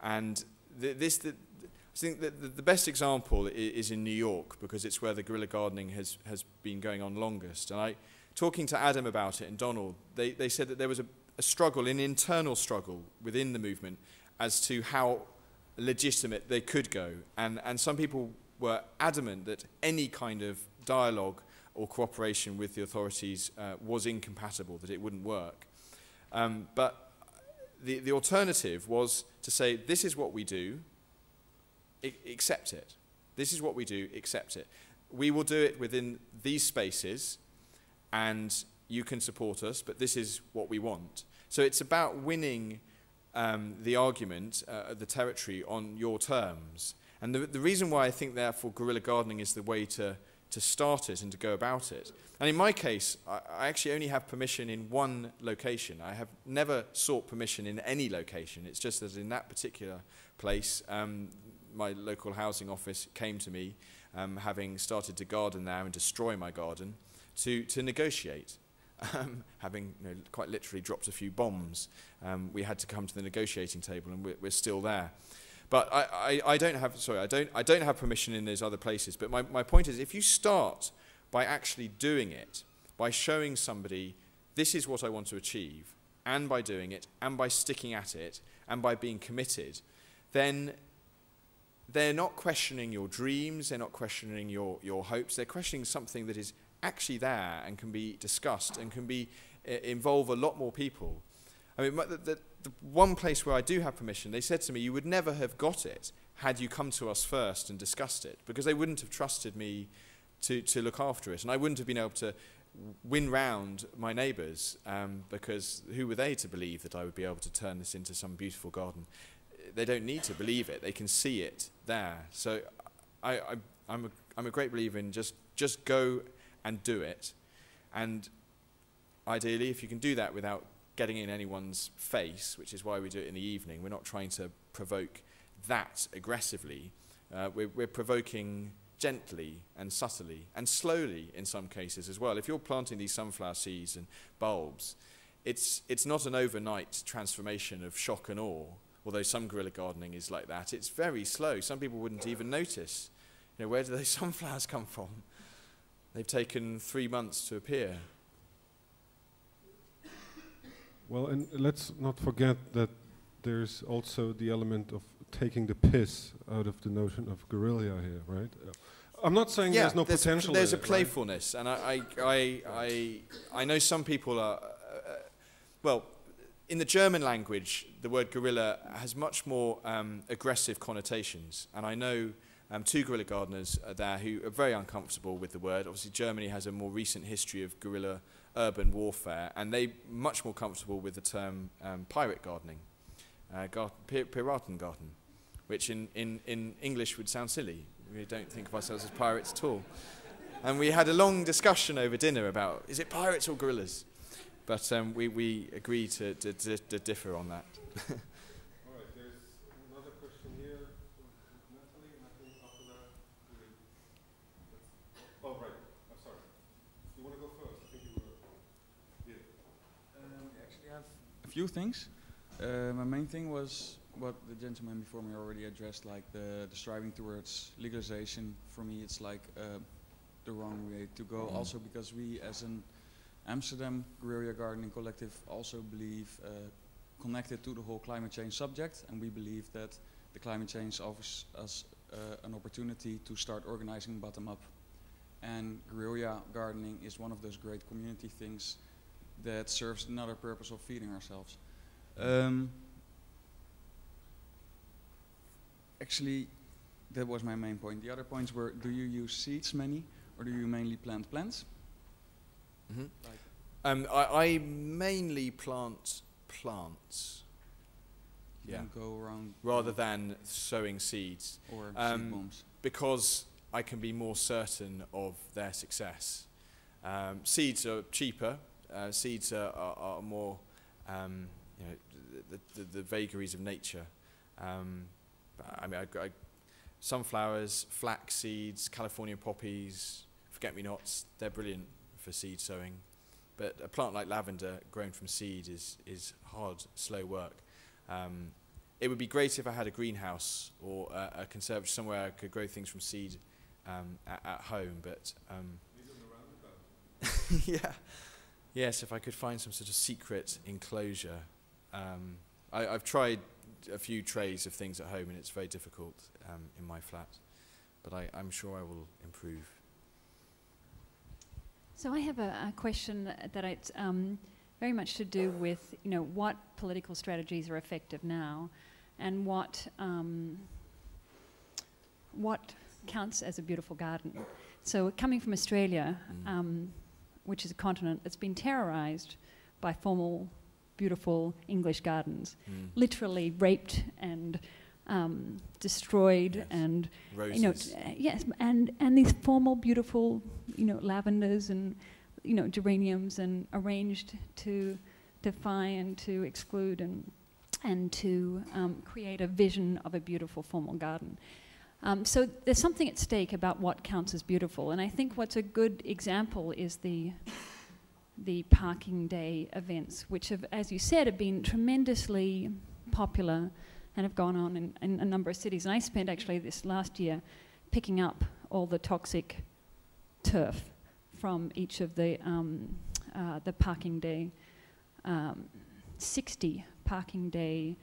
[SPEAKER 1] And th- this, the, I think that the, best example is in New York because it's where the guerrilla gardening has, has been going on longest. And I, talking to Adam about it and Donald, they, they said that there was a, a struggle, an internal struggle within the movement as to how legitimate they could go. And, and some people were adamant that any kind of dialogue or cooperation with the authorities uh, was incompatible, that it wouldn't work. Um, but the, the alternative was to say, this is what we do, accept it. This is what we do, accept it. We will do it within these spaces, and you can support us, but this is what we want. So it's about winning um, the argument, uh, the territory, on your terms. And the, the reason why I think, therefore, guerrilla gardening is the way to, to start it and to go about it. And in my case, I, I actually only have permission in one location. I have never sought permission in any location. It's just that in that particular place, um, my local housing office came to me, um, having started to garden there and destroy my garden, to, to negotiate. Um, having you know, quite literally dropped a few bombs, um, we had to come to the negotiating table, and we're, we're still there. But I, I, I don't have sorry I don't I don't have permission in those other places. But my, my point is, if you start by actually doing it, by showing somebody this is what I want to achieve, and by doing it, and by sticking at it, and by being committed, then they're not questioning your dreams, they're not questioning your, your hopes, they're questioning something that is actually there and can be discussed and can be uh, involve a lot more people. I mean, the, the, the one place where I do have permission, they said to me, you would never have got it had you come to us first and discussed it, because they wouldn't have trusted me to, to look after it, and I wouldn't have been able to win round my neighbours, um, because who were they to believe that I would be able to turn this into some beautiful garden? They don't need to believe it; they can see it there. So, I, I, I'm a, I'm a great believer in just just go and do it, and ideally, if you can do that without getting in anyone's face, which is why we do it in the evening, we're not trying to provoke that aggressively. Uh, we're, we're provoking gently and subtly and slowly in some cases as well. If you're planting these sunflower seeds and bulbs, it's, it's not an overnight transformation of shock and awe, although some guerrilla gardening is like that. It's very slow. Some people wouldn't even notice. You know, where do those sunflowers come from? They've taken three months to appear.
[SPEAKER 2] Well, and let's not forget that there's also the element of taking the piss out of the notion of guerrilla here, right? Uh, I'm not saying there's no
[SPEAKER 1] there's
[SPEAKER 2] potential.
[SPEAKER 1] A, there's a
[SPEAKER 2] it, right?
[SPEAKER 1] playfulness, and I, I, I, I, know some people are. Uh, well, in the German language, the word guerrilla has much more um, aggressive connotations, and I know um, two guerrilla gardeners uh, there who are very uncomfortable with the word. Obviously, Germany has a more recent history of guerrilla urban warfare, and they much more comfortable with the term um, pirate gardening, uh, gar- which in, in, in English would sound silly. We don't think of ourselves as pirates at all. And we had a long discussion over dinner about is it pirates or gorillas? But um, we, we agreed to, to, to differ on that.
[SPEAKER 2] All right, there's Oh, right. I'm sorry. You want to go first? I think you were. Yeah.
[SPEAKER 5] Um, actually, I have a few things. Uh, my main thing was what the gentleman before me already addressed, like the, the striving towards legalization. For me, it's like uh, the wrong way to go.
[SPEAKER 1] Mm.
[SPEAKER 5] Also, because we, as an Amsterdam guerrilla gardening collective, also believe uh, connected to the whole climate change subject, and we believe that the climate change offers us uh, an opportunity to start organizing bottom up. And guerrilla gardening is one of those great community things that serves another purpose of feeding ourselves. Um, actually, that was my main point. The other points were: Do you use seeds many, or do you mainly plant plants?
[SPEAKER 1] Mhm.
[SPEAKER 5] Like-
[SPEAKER 1] Um, I, I mainly plant plants
[SPEAKER 5] You
[SPEAKER 1] Yeah.
[SPEAKER 5] don't go around
[SPEAKER 1] rather than sowing seeds
[SPEAKER 5] or
[SPEAKER 1] um,
[SPEAKER 5] seed bombs.
[SPEAKER 1] because I can be more certain of their success. Um, seeds are cheaper. Uh, seeds are, are, are more, um, you know, the, the, the vagaries of nature. Um, I mean, I, I, sunflowers, flax seeds, California poppies, forget-me-nots, they're brilliant for seed sowing. But a plant like lavender grown from seed is, is hard, slow work. Um, it would be great if I had a greenhouse or a, a conservatory somewhere I could grow things from seed um, at, at home, but um, yeah, yes, if I could find some sort of secret enclosure. Um, I, I've tried a few trays of things at home, and it's very difficult um, in my flat, but I, I'm sure I will improve.
[SPEAKER 6] So I have a, a question that it's um, very much to do with, you know, what political strategies are effective now, and what um, what counts as a beautiful garden. So coming from Australia,
[SPEAKER 1] Mm.
[SPEAKER 6] Which is a continent that's been terrorized by formal, beautiful English gardens,
[SPEAKER 1] Mm.
[SPEAKER 6] literally raped and um, destroyed
[SPEAKER 1] Yes.
[SPEAKER 6] and
[SPEAKER 1] Roses.
[SPEAKER 6] you know, uh, yes, and and these formal, beautiful, you know, lavenders and you know geraniums and arranged to defy and to exclude and and to um, create a vision of a beautiful formal garden. Um, so there's something at stake about what counts as beautiful, and I think what's a good example is the the parking day events, which have, as you said, have been tremendously popular and have gone on in, in a number of cities. And I spent actually this last year picking up all the toxic turf from each of the um, uh, the parking day, um, 60 parking day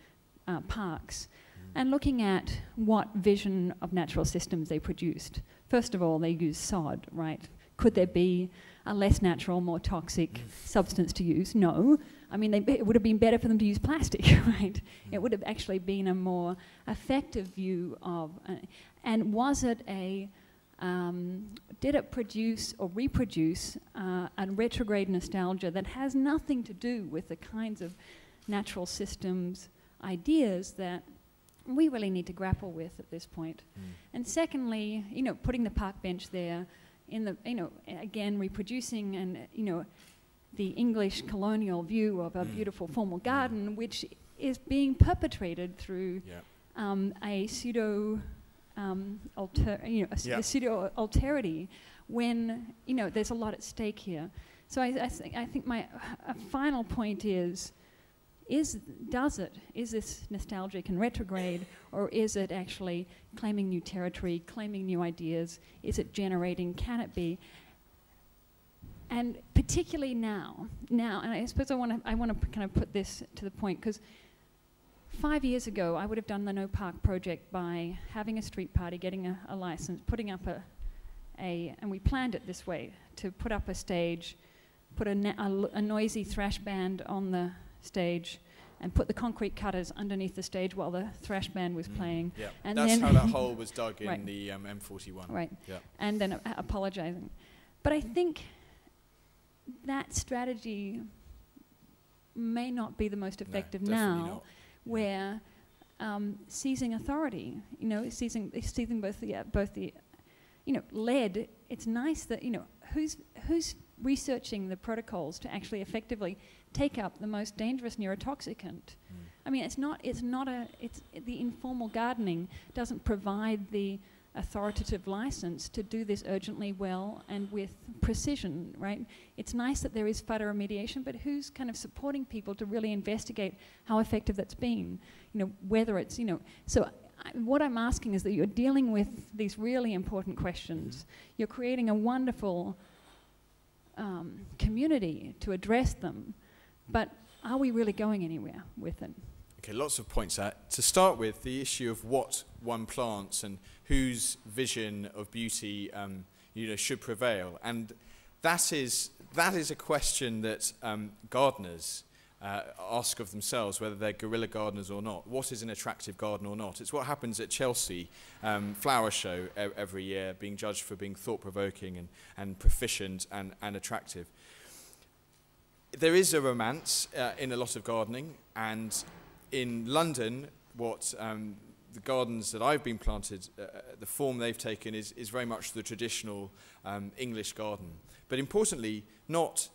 [SPEAKER 6] uh, parks, and looking at what vision of natural systems they produced. First of all, they used sod, right? Could there be a less natural, more toxic substance to use? No. I mean, they, it would have been better for them to use plastic, right? It would have actually been a more effective view of. Uh, and was it a. Um, did it produce or reproduce uh, a retrograde nostalgia that has nothing to do with the kinds of natural systems ideas that we really need to grapple with at this point?
[SPEAKER 1] Mm.
[SPEAKER 6] And secondly, you know, putting the park bench there, in the, you know, again reproducing and uh, you know, the English colonial view of a
[SPEAKER 1] Mm.
[SPEAKER 6] beautiful formal garden, which is being perpetrated through
[SPEAKER 1] Yeah.
[SPEAKER 6] um, a pseudo um, alter, you know, a,
[SPEAKER 1] Yeah.
[SPEAKER 6] a pseudo alterity, when you know there's a lot at stake here. So I, I think I think my a final point is. Is does it is this nostalgic and retrograde, or is it actually claiming new territory, claiming new ideas? Is it generating? Can it be? And particularly now, now, and I suppose I want to I want to kind of put this to the point because five years ago I would have done the No Park project by having a street party, getting a, a license, putting up a, a, and we planned it this way to put up a stage, put a, a a noisy thrash band on the stage, and put the concrete cutters underneath the stage while the thrash band was
[SPEAKER 1] Mm.
[SPEAKER 6] playing.
[SPEAKER 1] Yeah.
[SPEAKER 6] And
[SPEAKER 1] That's how that hole was dug in
[SPEAKER 6] Right.
[SPEAKER 1] the um, M41.
[SPEAKER 6] Right.
[SPEAKER 1] Yeah.
[SPEAKER 6] And then uh, apologizing. But I think that strategy may not be the most effective
[SPEAKER 1] definitely
[SPEAKER 6] now,
[SPEAKER 1] not.
[SPEAKER 6] where um, seizing authority, you know, seizing seizing both the uh, both the, you know, lead. It's nice that you know who's who's researching the protocols to actually effectively take up the most dangerous neurotoxicant.
[SPEAKER 1] Mm.
[SPEAKER 6] I mean, it's not it's not a it's the informal gardening doesn't provide the authoritative license to do this urgently well and with precision, right? It's nice that there is phytoremediation, but who's kind of supporting people to really investigate how effective that's been? You know, whether it's, you know, so I, what I'm asking is that you're dealing with these really important questions. You're creating a wonderful um, community to address them, but are we really going anywhere with it?
[SPEAKER 1] Okay, lots of points there. To start with, the issue of what one plants and whose vision of beauty um, you know, should prevail. And that is, that is a question that um, gardeners uh, ask of themselves, whether they're guerrilla gardeners or not. What is an attractive garden or not? It's what happens at Chelsea um, Flower Show e every year, being judged for being thought-provoking and, and proficient and, and attractive. There is a romance uh, in a lot of gardening, and in London, what um, the gardens that I've been planted, uh, the form they've taken is, is very much the traditional um, English garden. But importantly, not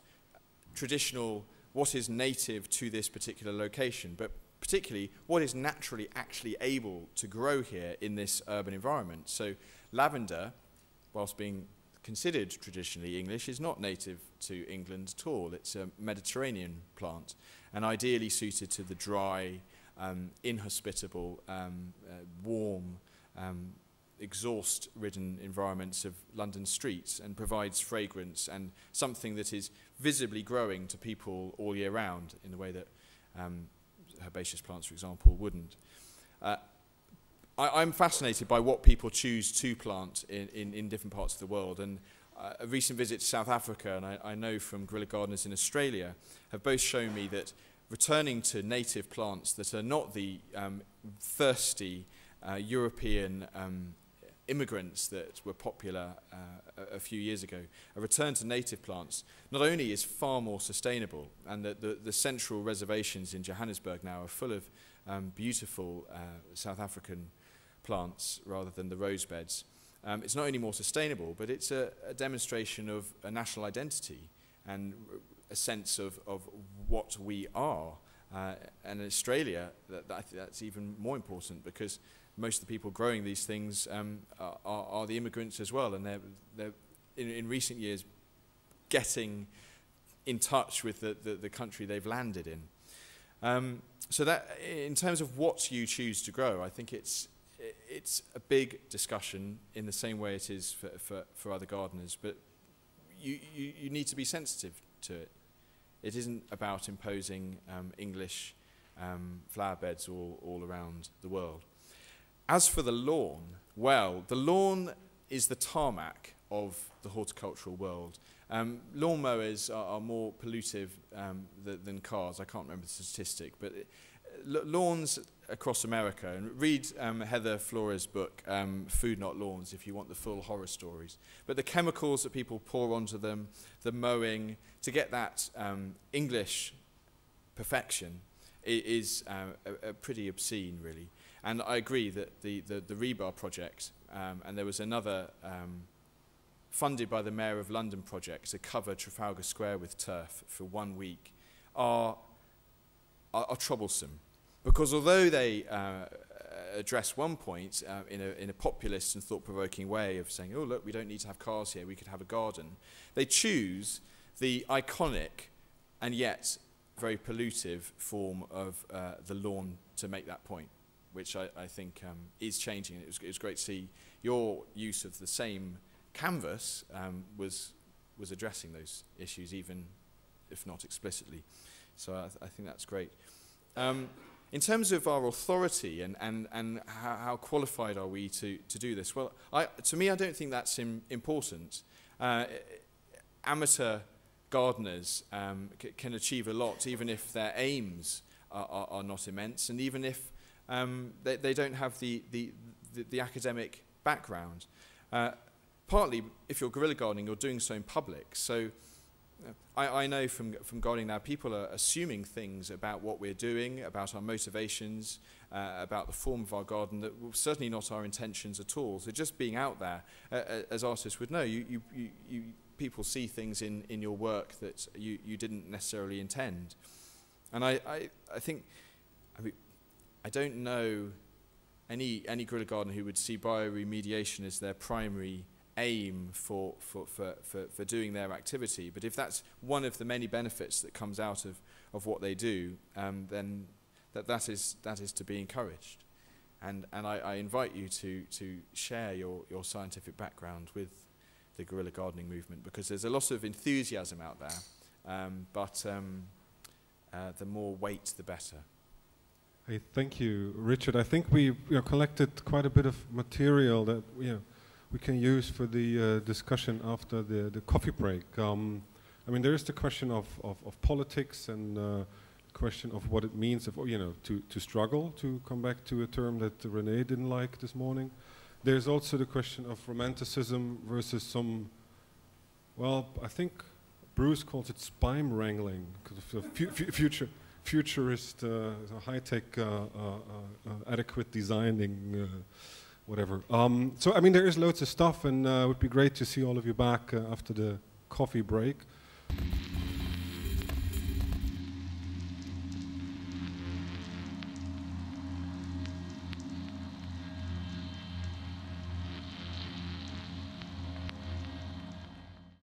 [SPEAKER 1] traditional, what is native to this particular location, but particularly what is naturally actually able to grow here in this urban environment. So lavender, whilst being considered traditionally English, is not native to England at all. It's a Mediterranean plant and ideally suited to the dry, um, inhospitable, um, uh, warm, um, exhaust-ridden environments of London streets and provides fragrance and something that is visibly growing to people all year round in a way that um, herbaceous plants, for example, wouldn't. Uh, I, I'm fascinated by what people choose to plant in, in, in different parts of the world and uh, a recent visit to South Africa and I, I know from guerrilla gardeners in Australia have both shown me that returning to native plants that are not the um, thirsty uh, European um, immigrants that were popular uh, a, few years ago, a return to native plants not only is far more sustainable, and the, the, the central reservations in Johannesburg now are full of um, beautiful uh, South African plants rather than the rose beds. Um, it's not only more sustainable, but it's a, a demonstration of a national identity and a sense of, of what we are. Uh, and in Australia, that, that, that's even more important because most of the people growing these things um, are, are the immigrants as well. And they're, they're in, in recent years getting in touch with the, the, the country they've landed in. Um, so that, in terms of what you choose to grow, I think it's, it's a big discussion in the same way it is for, for, for other gardeners, but you, you, you need to be sensitive to it. It isn't about imposing um, English um, flower beds all, all around the world. As for the lawn, well, the lawn is the tarmac of the horticultural world. Um, lawn mowers are, are more pollutive um, th than cars. I can't remember the statistic, but it, lawns across America, and read um, Heather Flores' book, um, Food Not Lawns, if you want the full horror stories. But the chemicals that people pour onto them, the mowing, to get that um, English perfection is uh, a, a pretty obscene, really. And I agree that the, the, the rebar project, um, and there was another um, funded by the Mayor of London project to cover Trafalgar Square with turf for one week, are, are, are troublesome. Because although they uh, address one point uh, in, a, in a populist and thought-provoking way of saying, oh, look, we don't need to have cars here, we could have a garden, they choose the iconic and yet very pollutive form of uh, the lawn to make that point, which I, I think um, is changing. It was, it was great to see your use of the same canvas um, was, was addressing those issues, even if not explicitly. So I, th I think that's great. Um, in terms of our authority and, and, and how, how qualified are we to, to do this, well, I, to me, I don't think that's Im important. Uh, amateur gardeners um, can achieve a lot, even if their aims are, are, are not immense, and even if um, they, they don't have the, the, the, the academic background. Uh, partly, if you're guerrilla gardening, you're doing so in public. So I, I know from, from gardening now, people are assuming things about what we're doing, about our motivations, uh, about the form of our garden that were certainly not our intentions at all. So just being out there, uh, uh, as artists would know, you, you, you, people see things in, in your work that you, you didn't necessarily intend. And I, I, I think, I, mean, I don't know any, any guerrilla gardener who would see bioremediation as their primary aim for, for, for, for, for doing their activity. But if that's one of the many benefits that comes out of, of what they do, um, then that, that, is, that is to be encouraged. And, and I, I invite you to, to share your, your scientific background with the guerrilla gardening movement because there's a lot of enthusiasm out there, um, but um, uh, the more weight, the better.
[SPEAKER 2] Hey, thank you, Richard. I think we you know, collected quite a bit of material that you know, we can use for the uh, discussion after the, the coffee break. Um, I mean, there is the question of, of, of politics and uh, the question of what it means, you know, to, to struggle, to come back to a term that Rene didn't like this morning. There's also the question of romanticism versus some, well, I think Bruce calls it spime wrangling, because of the fu fu future, futurist, uh, high-tech, uh, uh, adequate designing, whatever. Um, so, I mean, there is loads of stuff, and it would be great to see all of you back after the coffee break.